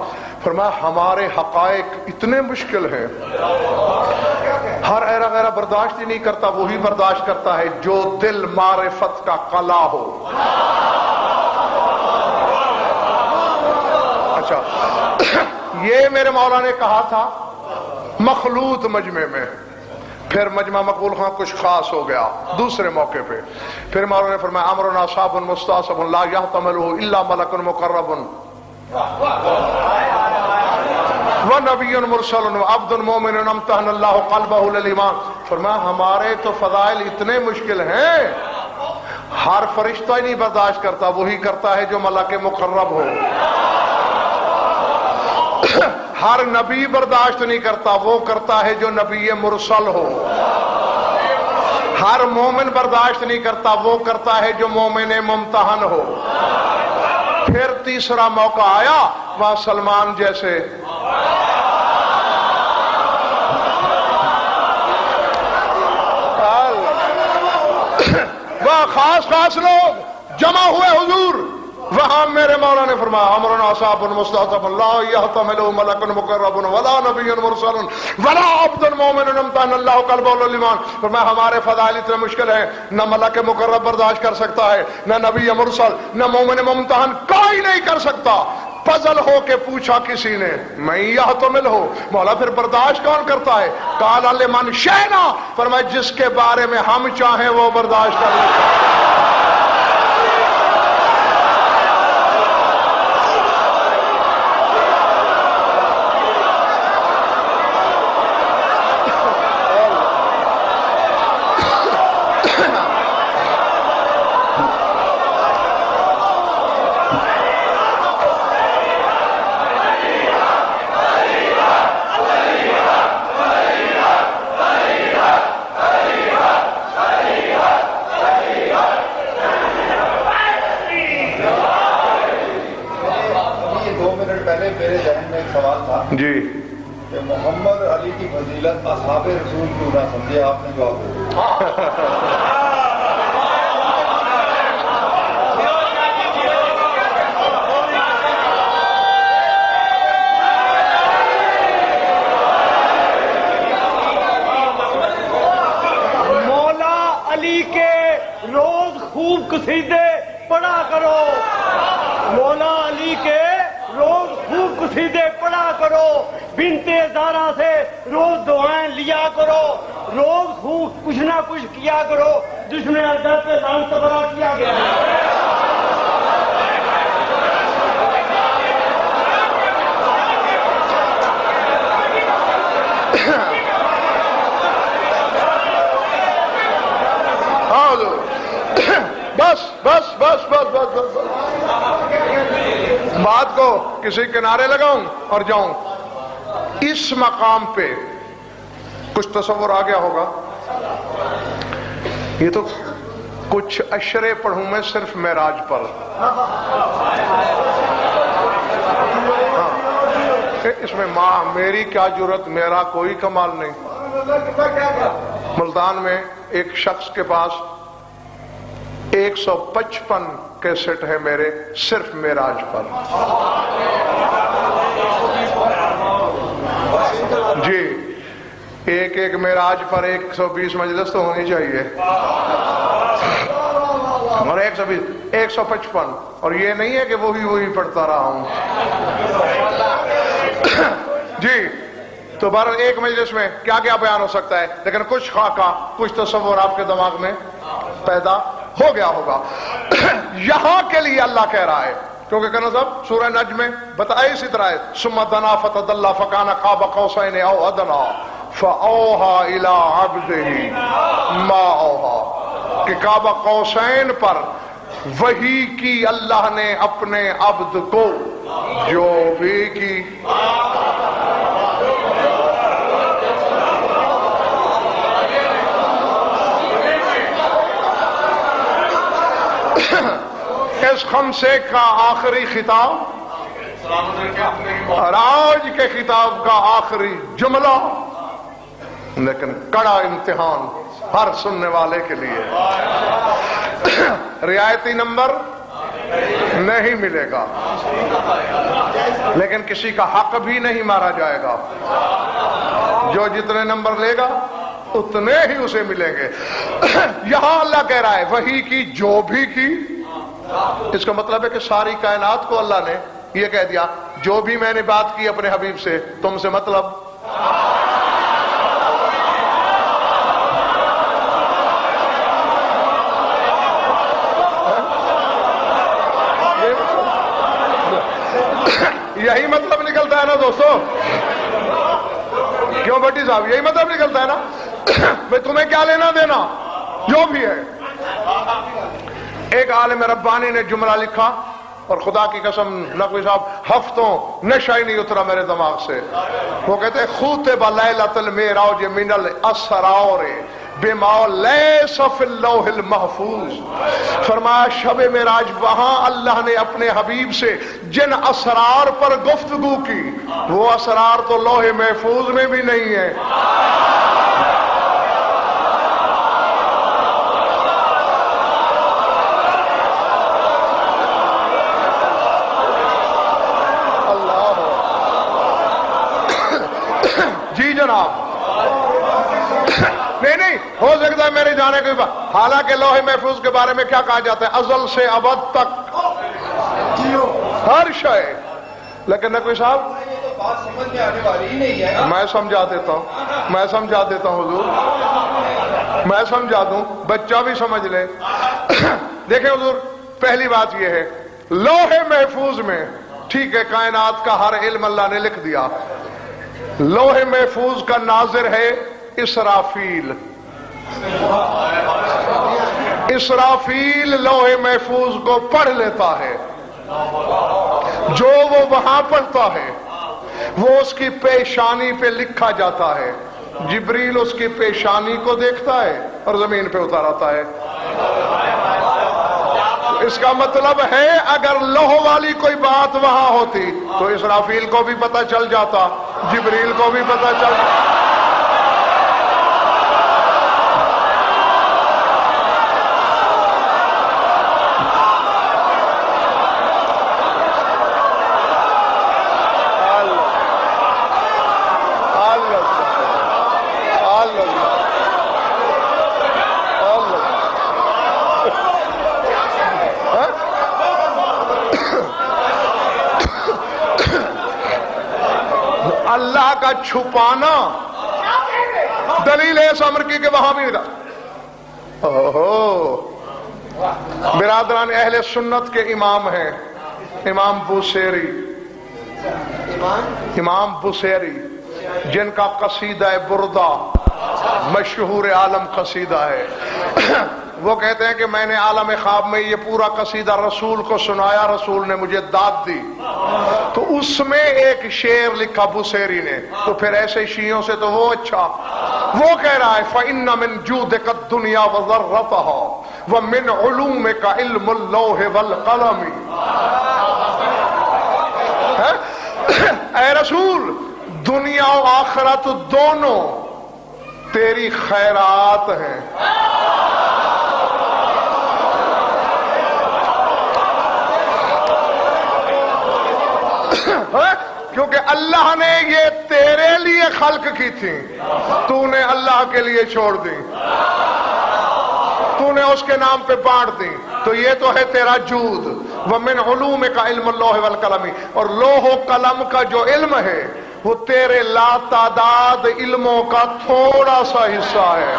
فرمایا، ہمارے حقائق اتنے مشکل ہیں۔ ہر ایرا غیرہ برداشت ہی نہیں کرتا، وہی برداشت کرتا ہے جو دل معرفت کا قلا ہو۔ اچھا یہ میرے مولا نے کہا تھا، مخلوط مجمع میں۔ پھر مجمع مقبول خان کچھ خاص ہو گیا دوسرے موقع پہ۔ پھر مولا نے فرمایا، امرنا صاحب مستعصب لا یحتملہ الا ملک مقرب۔ و نبی مرسل عبد مومن امتحن اللہ قلبہ للایمان. فرمایا ہمارے تو فضائل اتنے مشکل ہیں۔ ہر فرشتہ ہی نہیں برداشت کرتا، وہی کرتا ہے جو ملک مقرب ہو۔ ہر نبی برداشت نہیں کرتا، وہ کرتا ہے جو نبی مرسل ہو۔ ہر مومن برداشت نہیں کرتا، وہ کرتا ہے جو مومن ممتحن ہو۔ پھر تیسرا موقع آیا، وہاں سلمان جیسے وہ خاص خاص لوگ جمع ہوئے حضور۔ وہاں میرے مولا نے فرمایا، امرنا صاحب مستعصب اللہ، یحتمل ملک مقرب ولا نبی مرسل ولا عبد المؤمن امتحن اللہ قلب للایمان فرمایا، ہمارے فضائل اتنے مشکل ہیں، نہ ملک مقرب برداشت کر سکتا ہے، نہ نبی مرسل، نہ مومن ممتحن، کوئی نہیں کر سکتا۔ پزل ہو کے پوچھا کسی نے، میں یہ تو مل ہو؟ مولا پھر برداشت کون کرتا ہے؟ کالا لمن شینا فرمایا، جس کے بارے میں ہم چاہیں وہ برداشت کر لیتا ہے۔ کسی کنارے لگاؤں اور جاؤں۔ اس مقام پہ کچھ تصور آ گیا ہوگا۔ یہ تو کچھ اشرے پڑھوں میں صرف میراج پر۔ ہاں۔ اس میں ماں، میری کیا ضرورت میرا کوئی کمال نہیں۔ ملتان میں ایک شخص کے پاس ایک سو پچپن کیسٹ ہے میرے، صرف میراج پر۔ ہاں۔ جی ایک ایک میراج پر ایک سو بیس مجلس تو ہونی چاہیے۔ اور ایک سو بیس، ایک سو پچپن۔ اور یہ نہیں ہے کہ وہی وہی پڑھتا رہا ہوں۔ جی تو بار ایک مجلس میں کیا کیا بیان ہو سکتا ہے؟ لیکن کچھ خاکہ، کچھ تصور آپ کے دماغ میں پیدا ہو گیا ہوگا۔ یہاں کے لیے اللہ کہہ رہا ہے۔ کیونکہ کہنا صاحب سورہ نج میں بتائے اسی طرح ثم دنا فتد اللہ فکانا خواب قوسین او ادنا، فاوہا الى عبده ما اوہا۔ کہ قاب قوسین پر وہی کی اللہ نے اپنے عبد کو جو بھی کی اس خمسے کا آخری خطاب؟ اور آج کے خطاب کا آخری جملہ، لیکن کڑا امتحان ہر سننے والے کے لیے۔ رعایتی نمبر نہیں ملے گا۔ لیکن کسی کا حق بھی نہیں مارا جائے گا۔ جو جتنے نمبر لے گا، اتنے ہی اسے ملیں گے۔ یہاں اللہ کہہ رہا ہے، وہی کی، جو بھی کی اس کا مطلب ہے کہ ساری کائنات کو اللہ نے یہ کہہ دیا، جو بھی میں نے بات کی اپنے حبیب سے، تم سے مطلب۔ یہی مطلب نکلتا ہے نا دوستو؟ کیوں بٹی صاحب، یہی مطلب نکلتا ہے نا؟ بھائی تمہیں کیا لینا دینا؟ جو بھی ہے۔ ایک عالم ربانی نے جملہ لکھا اور خدا کی قسم نقوی صاحب، ہفتوں نشہ ہی نہیں اترا میرے دماغ سے۔ وہ کہتے ہیں خوت بلیلت المیراج جی، من الاسرار بما لیس فی اللوح المحفوظ۔ فرمایا، شب میراج وہاں اللہ نے اپنے حبیب سے جن اسرار پر گفتگو کی۔ وہ اسرار تو لوح محفوظ میں بھی نہیں ہے۔ نہیں نہیں ہو سکتا ہے میرے جانے کے بعد۔ حالانکہ لوہے محفوظ کے بارے میں کیا کہا جاتا ہے؟ ازل سے ابد تک۔ ہر شے۔ لیکن نقوی صاحب میں سمجھا دیتا ہوں۔ میں سمجھا دیتا ہوں حضور۔ میں سمجھا دوں۔ بچہ بھی سمجھ لے۔ دیکھیں حضور پہلی بات یہ ہے۔ لوہے محفوظ میں ٹھیک ہے کائنات کا ہر علم اللہ نے لکھ دیا۔ لوہے محفوظ کا ناظر ہے اسرافیل۔ اسرافیل لوہے محفوظ کو پڑھ لیتا ہے۔ جو وہ وہاں پڑھتا ہے، وہ اس کی پیشانی پہ لکھا جاتا ہے۔ جبریل اس کی پیشانی کو دیکھتا ہے اور زمین پہ اتار آتا ہے۔ اس کا مطلب ہے، اگر لوہ والی کوئی بات وہاں ہوتی تو اسرافیل کو بھی پتا چل جاتا۔ جبریل کو بھی پتا چل جاتا کا چھپانا دلیل ہے اس امر کی کہ وہاں بھی برادران اہل سنت کے امام ہیں۔ امام بوسیری۔ امام بوسیری جن کا قصیدہ بردہ مشہور عالم قصیدہ ہے۔ وہ کہتے ہیں کہ میں نے عالم خواب میں یہ پورا قصیدہ رسول کو سنایا رسول نے مجھے داد دی۔ تو اس میں ایک شیر لکھا بسیری نے، تو پھر ایسے شیعوں سے تو وہ اچھا۔ وہ کہہ رہا ہے، فَإِنَّ مِن جُودِكَ الدُّنْيَا وَذَرَّتَهَا وَمِنْ عُلُومِكَ عِلْمُ اللَّوْهِ وَالْقَلَمِ۔ ہاں؟ اے رسول، دنیا و آخرت دونوں تیری خیرات ہیں۔ کیونکہ اللہ نے یہ تیرے لیے خلق کی تھی۔ تو نے اللہ کے لیے چھوڑ دی۔ تو نے اس کے نام پہ بانٹ دی۔ تو یہ تو ہے تیرا جود ومن علوم کا علم اللہ والقلمی اور لوہ و قلم کا جو علم ہے، وہ تیرے لا تعداد علموں کا تھوڑا سا حصہ ہے۔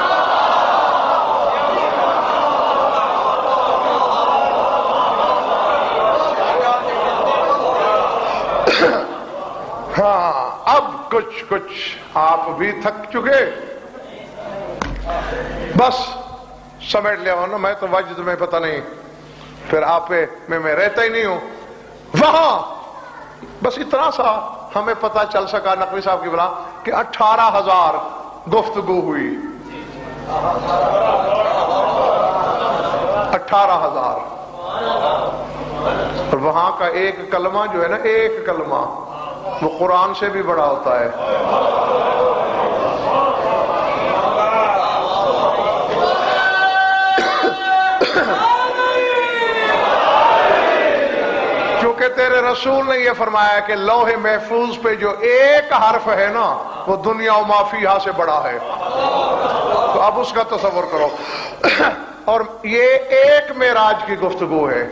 ہاں اب کچھ کچھ آپ بھی تھک چکے۔ بس، سمیٹ لیا ہوں نا میں تو وجد میں پتہ نہیں، پھر آپ میں میں رہتا ہی نہیں ہوں۔ وہاں، بس اتنا سا ہمیں پتا چل سکا نقوی صاحب کی بلا کہ اٹھارہ ہزار گفتگو ہوئی۔ اٹھارہ ہزار۔ اور وہاں کا ایک کلمہ جو ہے نا، ایک کلمہ۔ وہ قرآن سے بھی بڑا ہوتا ہے۔ کیونکہ تیرے رسول نے یہ فرمایا کہ لوح محفوظ پہ جو ایک حرف ہے نا، وہ دنیا و مافیہ سے بڑا ہے۔ تو اب اس کا تصور کرو۔ اور یہ ایک معراج کی گفتگو ہے۔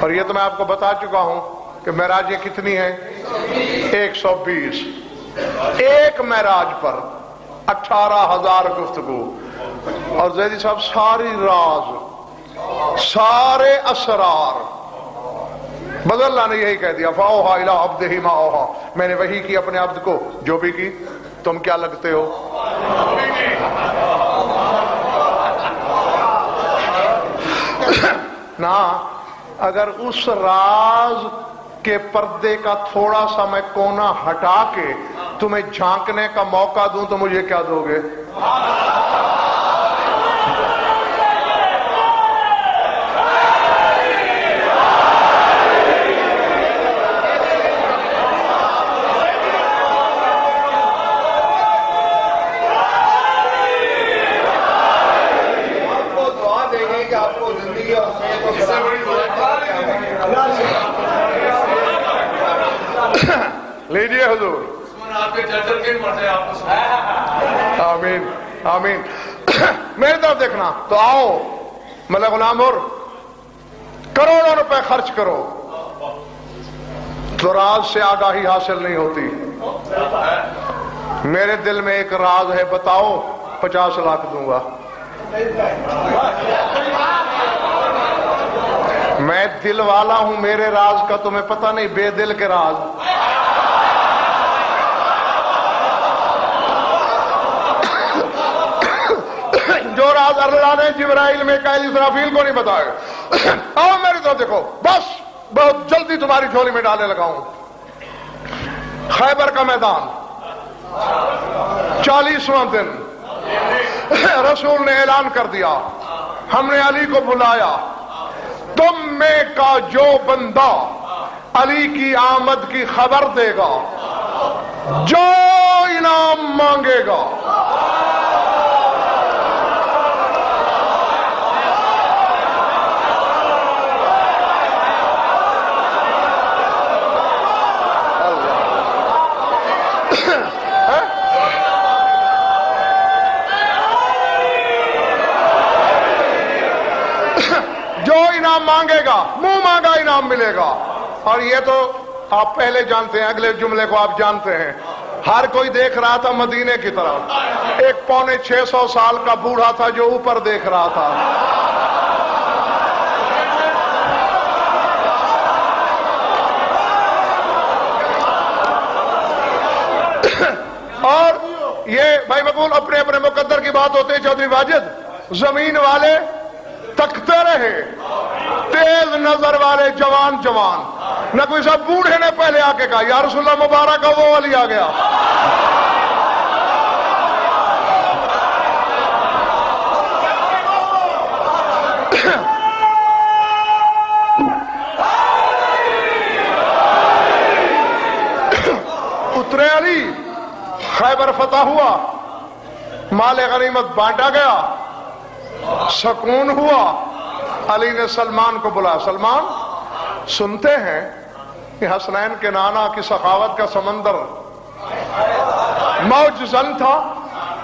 اور یہ تو میں آپ کو بتا چکا ہوں۔ کہ معراجیں کتنی ہیں؟ ایک سو بیس۔ ایک معراج پر اٹھارہ ہزار گفتگو۔ اور زیدی صاحب، ساری راز، سارے اسرار۔ بدل اللہ نے یہی کہہ دیا فاؤہا الہ عبدہی ما اوہا میں نے وہی کی اپنے عبد کو، جو بھی کی۔ تم کیا لگتے ہو؟ نا اگر اس راز کہ پردے کا تھوڑا سا میں کونا ہٹا کے تمہیں جھانکنے کا موقع دوں تو مجھے کیا دو گے لیجیے حضور آمین آمین۔ میرے طرف دیکھنا، تو آؤ، ملک غلام اور کروڑوں روپے خرچ کرو۔ تو راز سے آگاہی حاصل نہیں ہوتی۔ میرے دل میں ایک راز ہے، بتاؤ، پچاس لاکھ دوں گا۔ میں دل والا ہوں، میرے راز کا تمہیں پتہ نہیں، بے دل کے راز۔ جو راز اللہ نے جبرائیل میں قائل اسرافیل کو نہیں بتایا۔ [coughs] آؤ میری طرف دیکھو، بس، بہت جلدی تمہاری جھولی میں ڈالنے لگاؤں خیبر کا میدان۔ چالیسواں دن۔ [coughs] رسول نے اعلان کر دیا۔ ہم نے علی کو بلایا۔ تم میں کا جو بندہ علی کی آمد کی خبر دے گا، جو انعام مانگے گا جو انعام مانگے گا، منہ مانگا انعام ملے گا۔ اور یہ تو آپ پہلے جانتے ہیں، اگلے جملے کو آپ جانتے ہیں۔ ہر کوئی دیکھ رہا تھا مدینے کی طرف۔ ایک پونے چھ سو سال کا بوڑھا تھا جو اوپر دیکھ رہا تھا۔ اور یہ بھائی مقبول اپنے اپنے مقدر کی بات ہوتے ہیں چودھری واجد۔ زمین والے تکتے رہے۔ تیز نظر والے جوان جوان۔ نہ کوئی سب بوڑھے نے پہلے آ کے کہا، یا رسول اللہ مبارک وہ والی آ گیا۔ اترے علی، خیبر فتح ہوا۔ مال غنیمت بانٹا گیا۔ سکون ہوا۔ علی نے سلمان کو بلا۔ سلمان، سنتے ہیں کہ حسنین کے نانا کی سخاوت کا سمندر موج زن تھا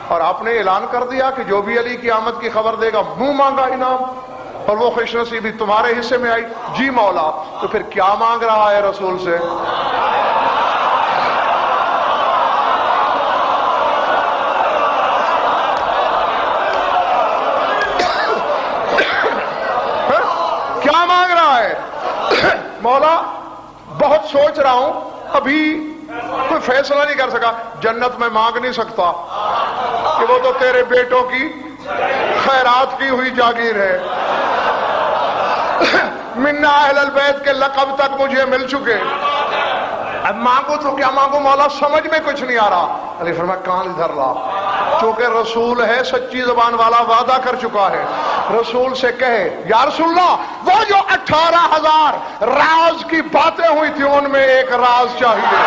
اور آپ نے اعلان کر دیا کہ جو بھی علی کی آمد کی خبر دے گا، منہ مانگا انعام اور وہ خوش نصیبی تمہارے حصے میں آئی۔ جی مولا، تو پھر کیا مانگ رہا ہے رسول سے کیا مانگ رہا ہے مولا بہت سوچ رہا ہوں، ابھی کوئی فیصلہ نہیں کر سکا۔ جنت میں مانگ نہیں سکتا کہ وہ تو تیرے بیٹوں کی خیرات کی ہوئی جاگیر ہے۔ منا اہل البیت کے لقب تک مجھے مل چکے۔ اب مانگو تو کیا مانگو؟ مولا سمجھ میں کچھ نہیں آ رہا۔ علی فرمایا، کان ادھر لا چونکہ رسول ہے، سچی زبان والا وعدہ کر چکا ہے۔ رسول سے کہے، یا رسول اللہ، وہ جو اٹھارہ ہزار راز کی باتیں ہوئی تھی ان میں ایک راز چاہیے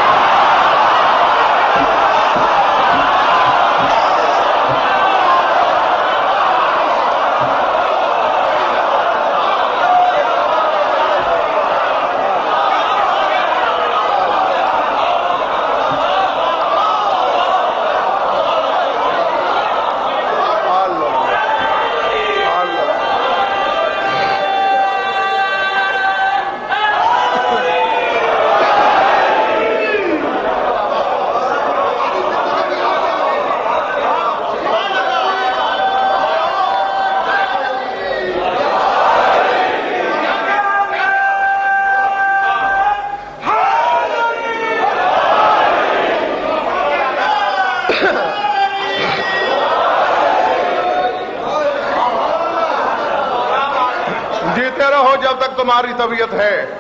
جیتے رہو جب تک تمہاری طبیعت ہے۔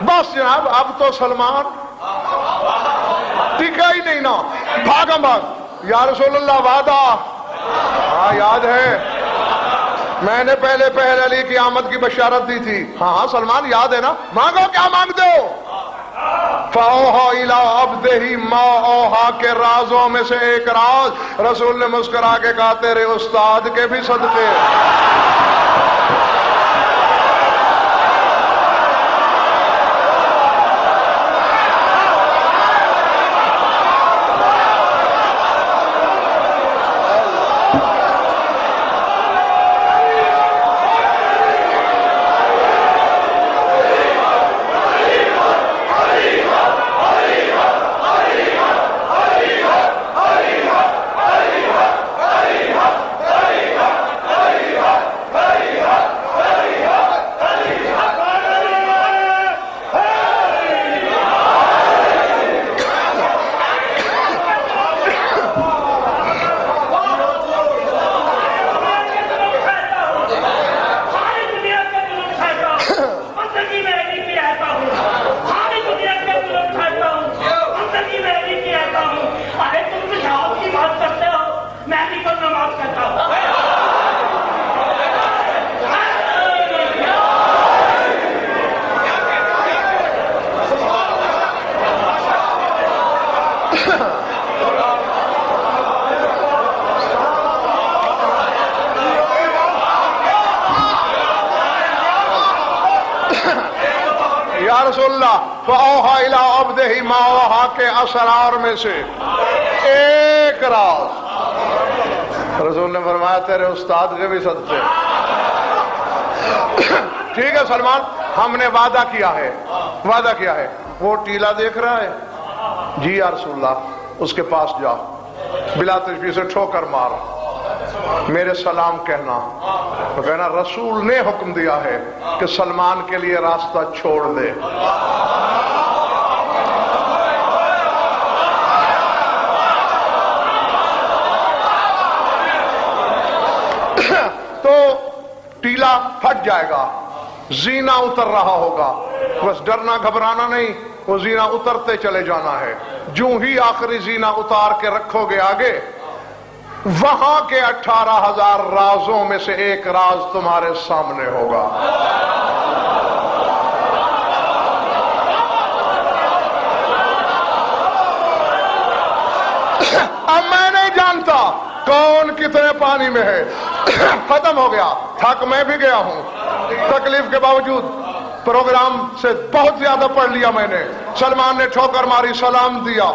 بس جناب، اب تو سلمان۔ ٹکا ہی نہیں نا۔ بھاگم بھاگ۔ یا رسول اللہ، وعدہ۔ ہاں یاد ہے۔ میں نے پہلے پہل علی کی آمد کی بشارت دی تھی۔ ہاں ہاں سلمان، یاد ہے نا؟ مانگو کیا مانگتے ہو؟ اوہا کے رازوں میں سے ایک راز۔ رسول نے مسکرا کے کہا، تیرے استاد کے بھی صدقے ساری دنیا کے دلوں چھاتا ہوں بندگی میں علی کی رہتا ہوں ساری دنیا کے دلوں چھاتا ہوں بندگی میں علی کی رہتا ہوں ارے تم پشاوت کی بات کرتے ہو میں علی کو نماز کرتا ہوں یا رسول اللہ فاوہا الہ عبدہی ما اوہا کے اسرار میں سے ایک راز۔ رسول نے فرمایا، تیرے استاد کے بھی صدقے۔ ٹھیک ہے سلمان، ہم نے وعدہ کیا ہے۔ وعدہ کیا ہے۔ وہ ٹیلا دیکھ رہا ہے۔ جی یا رسول اللہ، اس کے پاس جا۔ بلا تشبیہ سے ٹھوکر مار۔ میرے سلام کہنا۔ کہنا، رسول نے حکم دیا ہے کہ سلمان کے لیے راستہ چھوڑ دے۔ تو ٹیلا پھٹ جائے گا۔ زینہ اتر رہا ہوگا۔ بس ڈرنا گھبرانا نہیں، وہ زینہ اترتے چلے جانا ہے۔ جو ہی آخری زینہ اتار کے رکھو گے آگے، وہاں کے اٹھارہ ہزار رازوں میں سے ایک راز تمہارے سامنے ہوگا۔ اب میں نہیں جانتا کون کتنے پانی میں ہے۔ ختم ہو گیا۔ تھک میں بھی گیا ہوں۔ تکلیف کے باوجود پروگرام سے بہت زیادہ پڑھ لیا میں نے۔ سلمان نے ٹھوکر ماری، سلام دیا۔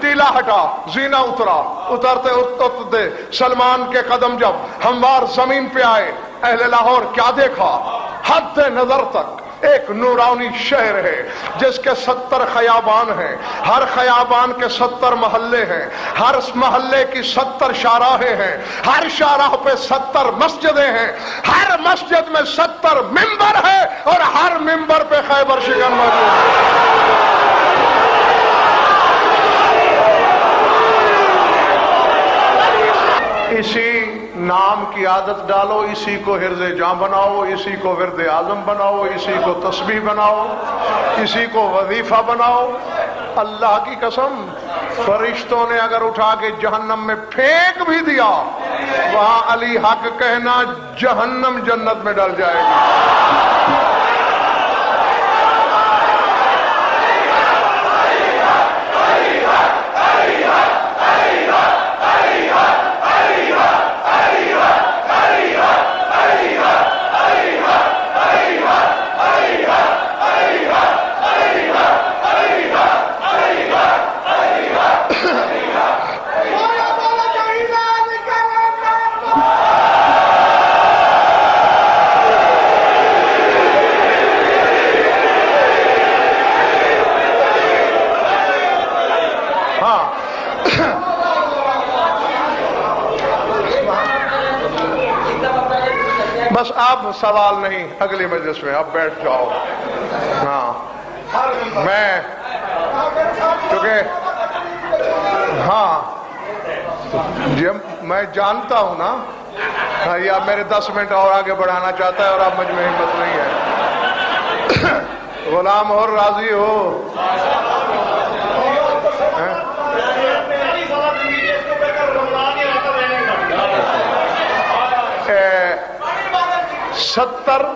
ٹیلا ہٹا زینہ اترا۔ اترتے اترتے سلمان کے قدم جب ہموار زمین پہ آئے، اہل لاہور کیا دیکھا؟ حد نظر تک۔ ایک نورانی شہر ہے، جس کے ستر خیابان ہیں۔ ہر خیابان کے ستر محلے ہیں۔ ہر محلے کی ستر شاہراہیں ہیں۔ ہر شاہراہ پہ ستر مسجدیں ہیں۔ ہر مسجد میں ستر ممبر ہے اور ہر ممبر پہ خیبر شکن موجود ہے اسی نام کی عادت ڈالو، اسی کو حرز جاں بناؤ، اسی کو ورد اعظم بناؤ، اسی کو تسبیح بناؤ، اسی کو وظیفہ بناؤ۔ اللہ کی قسم، فرشتوں نے اگر اٹھا کے جہنم میں پھینک بھی دیا، وہاں علی حق کہنا جہنم جنت میں ڈل جائے گا ہاں بس آپ سوال نہیں، اگلی مجلس میں آپ بیٹھ جاؤ۔ ہاں۔ میں کیونکہ ہاں۔ جی، میں جانتا ہوں نا۔ ہاں یہ آپ میرے دس منٹ اور آگے بڑھانا چاہتا ہے اور آپ مجھ میں ہمت نہیں ہے۔ [coughs] غلام اور راضی ہو ہیں؟ اے، ستر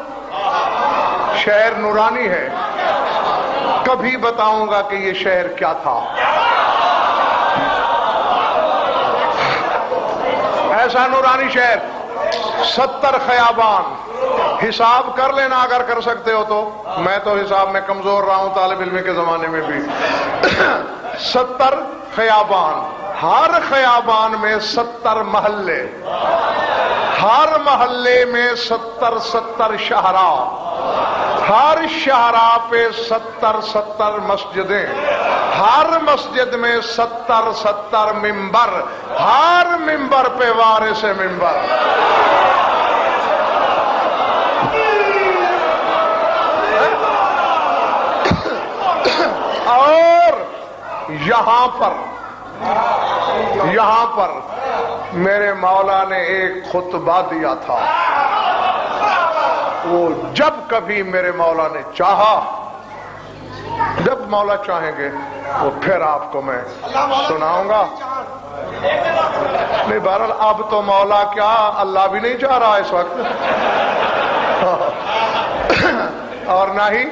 شہر نورانی ہے۔ کبھی بتاؤں گا کہ یہ شہر کیا تھا۔ ایسا نورانی شہر، ستر خیابان۔ حساب کر لینا اگر کر سکتے ہو تو۔ میں تو حساب میں کمزور رہا ہوں طالب علم کے زمانے میں بھی۔ ستر خیابان۔ ہر خیابان میں ستر محلے۔ ہر محلے میں ستر ستر شہرا ہر شہرا پہ ستر ستر مسجدیں، ہر مسجد میں ستر ستر ممبر، ہر ممبر پہ وارث ممبر۔ اور یہاں پر یہاں پر میرے مولا نے ایک خطبہ دیا تھا۔ وہ جب کبھی میرے مولا نے چاہا، جب مولا چاہیں گے، وہ پھر آپ کو میں سناؤں گا۔ نہیں، بہرحال اب تو مولا کیا، اللہ بھی نہیں چاہ رہا اس وقت۔ اور نہ ہی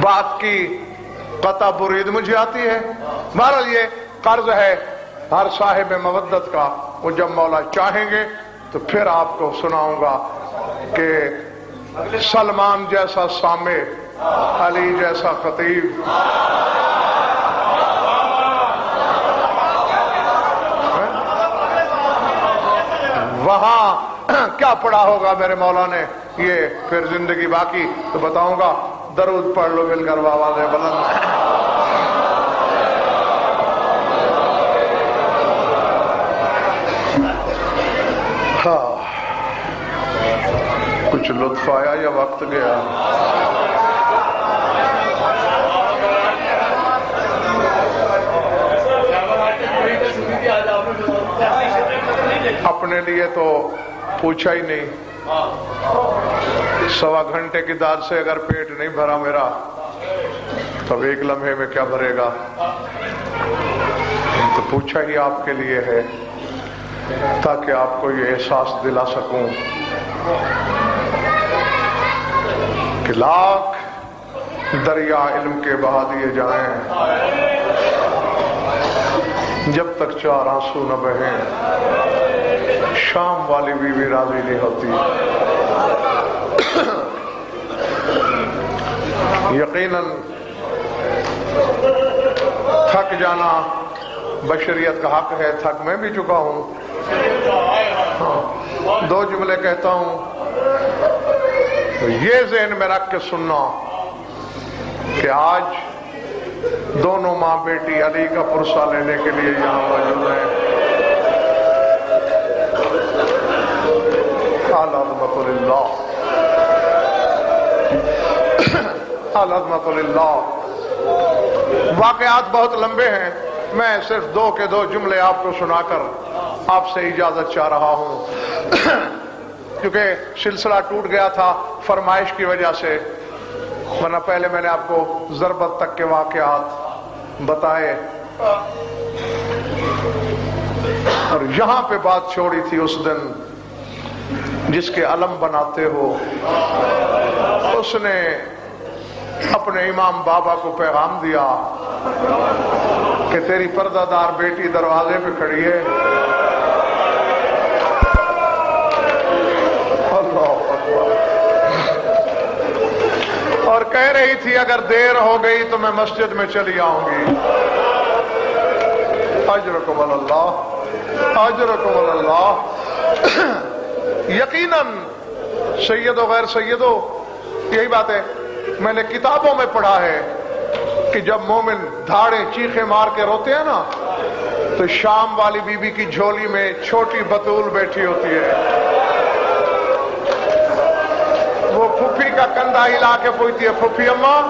بات کی قطع برید مجھے آتی ہے۔ بہرحال یہ قرض ہے۔ ہر صاحب مودت کا وہ جب مولا چاہیں گے تو پھر آپ کو سناؤں گا کہ سلمان جیسا سامع، علی جیسا خطیب۔ وہاں کیا پڑھا ہوگا میرے مولا نے؟ یہ پھر زندگی باقی تو بتاؤں گا۔ درود پڑھ لو مل کر بابا نے بلند۔ کچھ لطف آیا یا وقت گیا؟ اپنے لیے تو پوچھا ہی نہیں۔ سوا گھنٹے کی دار سے اگر پیٹ نہیں بھرا میرا، تب ایک لمحے میں کیا بھرے گا؟ تو پوچھا ہی آپ کے لیے ہے تاکہ آپ کو یہ احساس دلا سکوں۔ کہ لاکھ دریا علم کے بہا دیے جائیں۔ جب تک چار آنسو نہ بہیں شام والی بھی, بھی راضی نہیں ہوتی۔ یقیناً تھک جانا بشریت کا حق ہے تھک میں بھی چکا ہوں۔ ہاں، دو جملے کہتا ہوں۔ تو یہ ذہن میں رکھ کے سننا کہ آج دونوں ماں بیٹی علی کا پرسہ لینے کے لیے یہاں موجود ہیں۔ الحمد اللہ الحمد اللہ واقعات بہت لمبے ہیں۔ میں صرف دو کے دو جملے آپ کو سنا کر آپ سے اجازت چاہ رہا ہوں۔ کیونکہ سلسلہ ٹوٹ گیا تھا۔ فرمائش کی وجہ سے ورنہ پہلے میں نے آپ کو ضربت تک کے واقعات بتائے اور یہاں پہ بات چھوڑی تھی اس دن جس کے علم بناتے ہو۔ اس نے اپنے امام بابا کو پیغام دیا کہ تیری پردہ دار بیٹی دروازے پہ کھڑی ہے اللہ اکبر اور کہہ رہی تھی، اگر دیر ہو گئی تو میں مسجد میں چلی آؤں گی. اجرکم اللہ. اجرکم اللہ. یقیناً سید و غیر سید و یہی بات ہے، میں نے کتابوں میں پڑھا ہے کہ جب مومن دھاڑے چیخے مار کے روتے ہیں نا، تو شام والی بی بی کی جھولی میں چھوٹی بطول بیٹھی ہوتی ہے۔ وہ پھپھی کا کندھا ہلا کے پوچھتی ہے، پھپھی اماں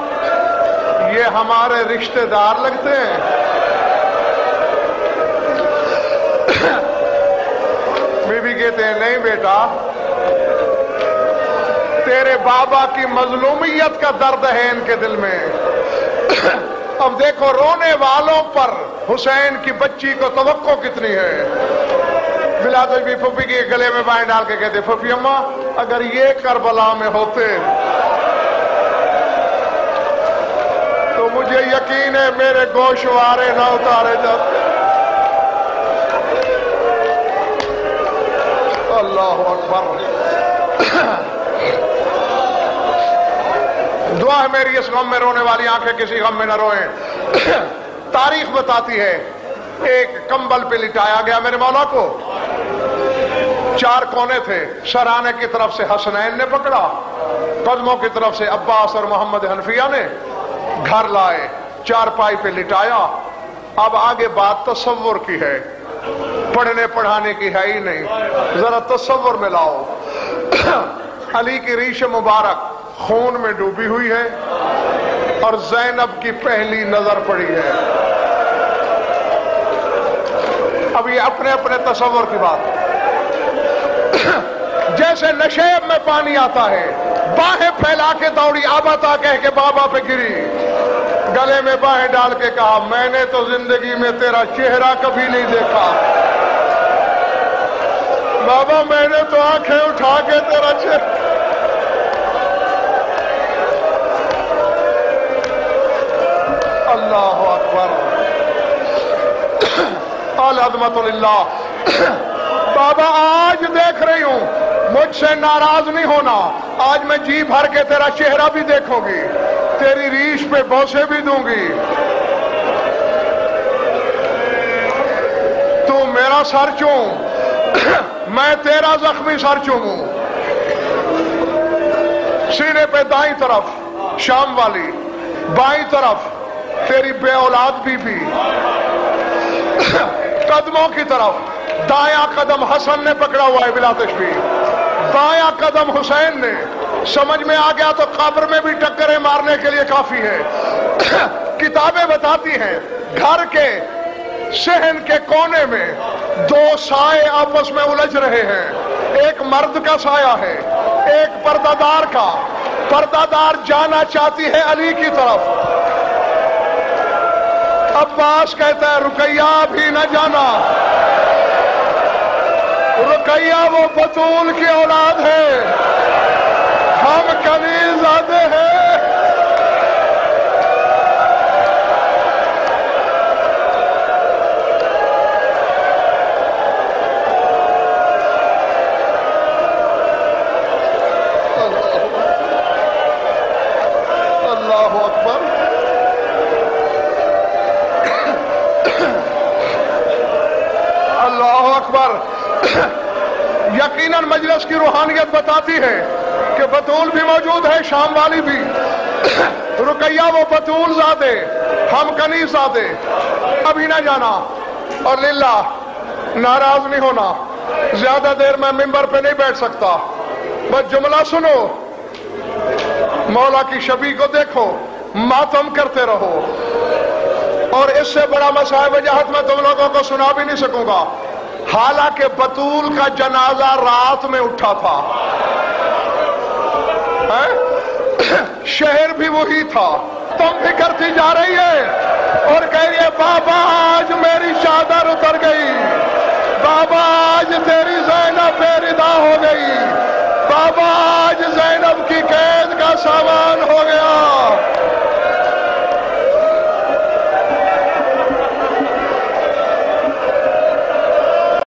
یہ ہمارے رشتہ دار لگتے ہیں۔ بی بی کہتے ہیں، نہیں بیٹا، تیرے بابا کی مظلومیت کا درد ہے ان کے دل میں۔ اب دیکھو، رونے والوں پر حسین کی بچی کو توقع کتنی ہے۔ بلا تو بھی کے گلے میں بائیں ڈال کے کہتے پھپھی اماں اگر یہ کربلا میں ہوتے مجھے یقین ہے میرے گوشوارے نہ اتارے جاتے اللہ اکبر۔ دعا ہے میری اس غم میں رونے والی آنکھیں کسی غم میں نہ روئیں۔ تاریخ بتاتی ہے، ایک کمبل پہ لٹایا گیا میرے مولا کو۔ چار کونے تھے، سرانے کی طرف سے حسنین نے پکڑا، قدموں کی طرف سے عباس اور محمد حنفیہ نے۔ گھر لائے، چار پائی پہ لٹایا۔ اب آگے بات تصور کی ہے۔ پڑھنے پڑھانے کی ہے ہی نہیں۔ ذرا تصور میں لاؤ۔ علی کی ریش مبارک خون میں ڈوبی ہوئی ہے اور زینب کی پہلی نظر پڑی ہے۔ اب یہ اپنے اپنے تصور کی بات۔ جیسے نشیب میں پانی آتا ہے، باہیں پھیلا کے دوڑی آبا کہہ کے بابا پہ گری۔ گلے میں باہیں ڈال کے کہا، میں نے تو زندگی میں تیرا چہرہ کبھی نہیں دیکھا۔ بابا، میں نے تو آنکھیں اٹھا کے تیرا چہرہ اللہ اکبر۔ العظمت اللہ بابا، آج دیکھ رہی ہوں، مجھ سے ناراض نہیں ہونا۔ آج میں جی بھر کے تیرا چہرہ بھی دیکھوں گی۔ تیری ریش پہ بوسے بھی دوں گی۔ تو میرا سر چوم۔ میں تیرا زخمی سر چوموں۔ سینے پہ دائیں طرف شام والی، بائیں طرف تیری بے اولاد بی بی قدموں کی طرف دایاں قدم حسن نے پکڑا ہوا ہے بلا تشبیہ۔ بایاں قدم حسین نے۔ سمجھ میں آ گیا تو قبر میں بھی ٹکریں مارنے کے لیے کافی ہے۔ [coughs] کتابیں بتاتی ہیں، گھر کے سہن کے کونے میں دو سائے آپس میں الجھ رہے ہیں۔ ایک مرد کا سایہ ہے، ایک پردہ دار کا۔ پردہ دار جانا چاہتی ہے علی کی طرف۔ عباس کہتا ہے رکیہ بھی نہ جانا۔ رکیہ وہ بطول کی اولاد ہے۔ کبھی زیادہ ہیں۔ اللہ اکبر۔ اللہ اکبر۔ یقیناً مجلس کی روحانیت بتاتی ہے۔ بطول بھی موجود ہے، شام والی بھی۔ رکیہ وہ بطول زادے، ہم کنی زادے۔ ابھی نہ جانا۔ اور للہ، ناراض نہیں ہونا۔ زیادہ دیر میں ممبر پہ نہیں بیٹھ سکتا۔ بس جملہ سنو۔ مولا کی شبی کو دیکھو، ماتم کرتے رہو۔ اور اس سے بڑا مسائل وجاہت میں تم لوگوں کو سنا بھی نہیں سکوں گا۔ حالانکہ بطول کا جنازہ رات میں اٹھا تھا۔ شہر بھی وہی تھا۔ تم بھی کرتی جا رہی ہے۔ اور کہہ رہی ہے، بابا، آج میری چادر اتر گئی۔ بابا، آج تیری زینب میری دا ہو گئی۔ بابا، آج زینب کی قید کا سامان ہو گیا۔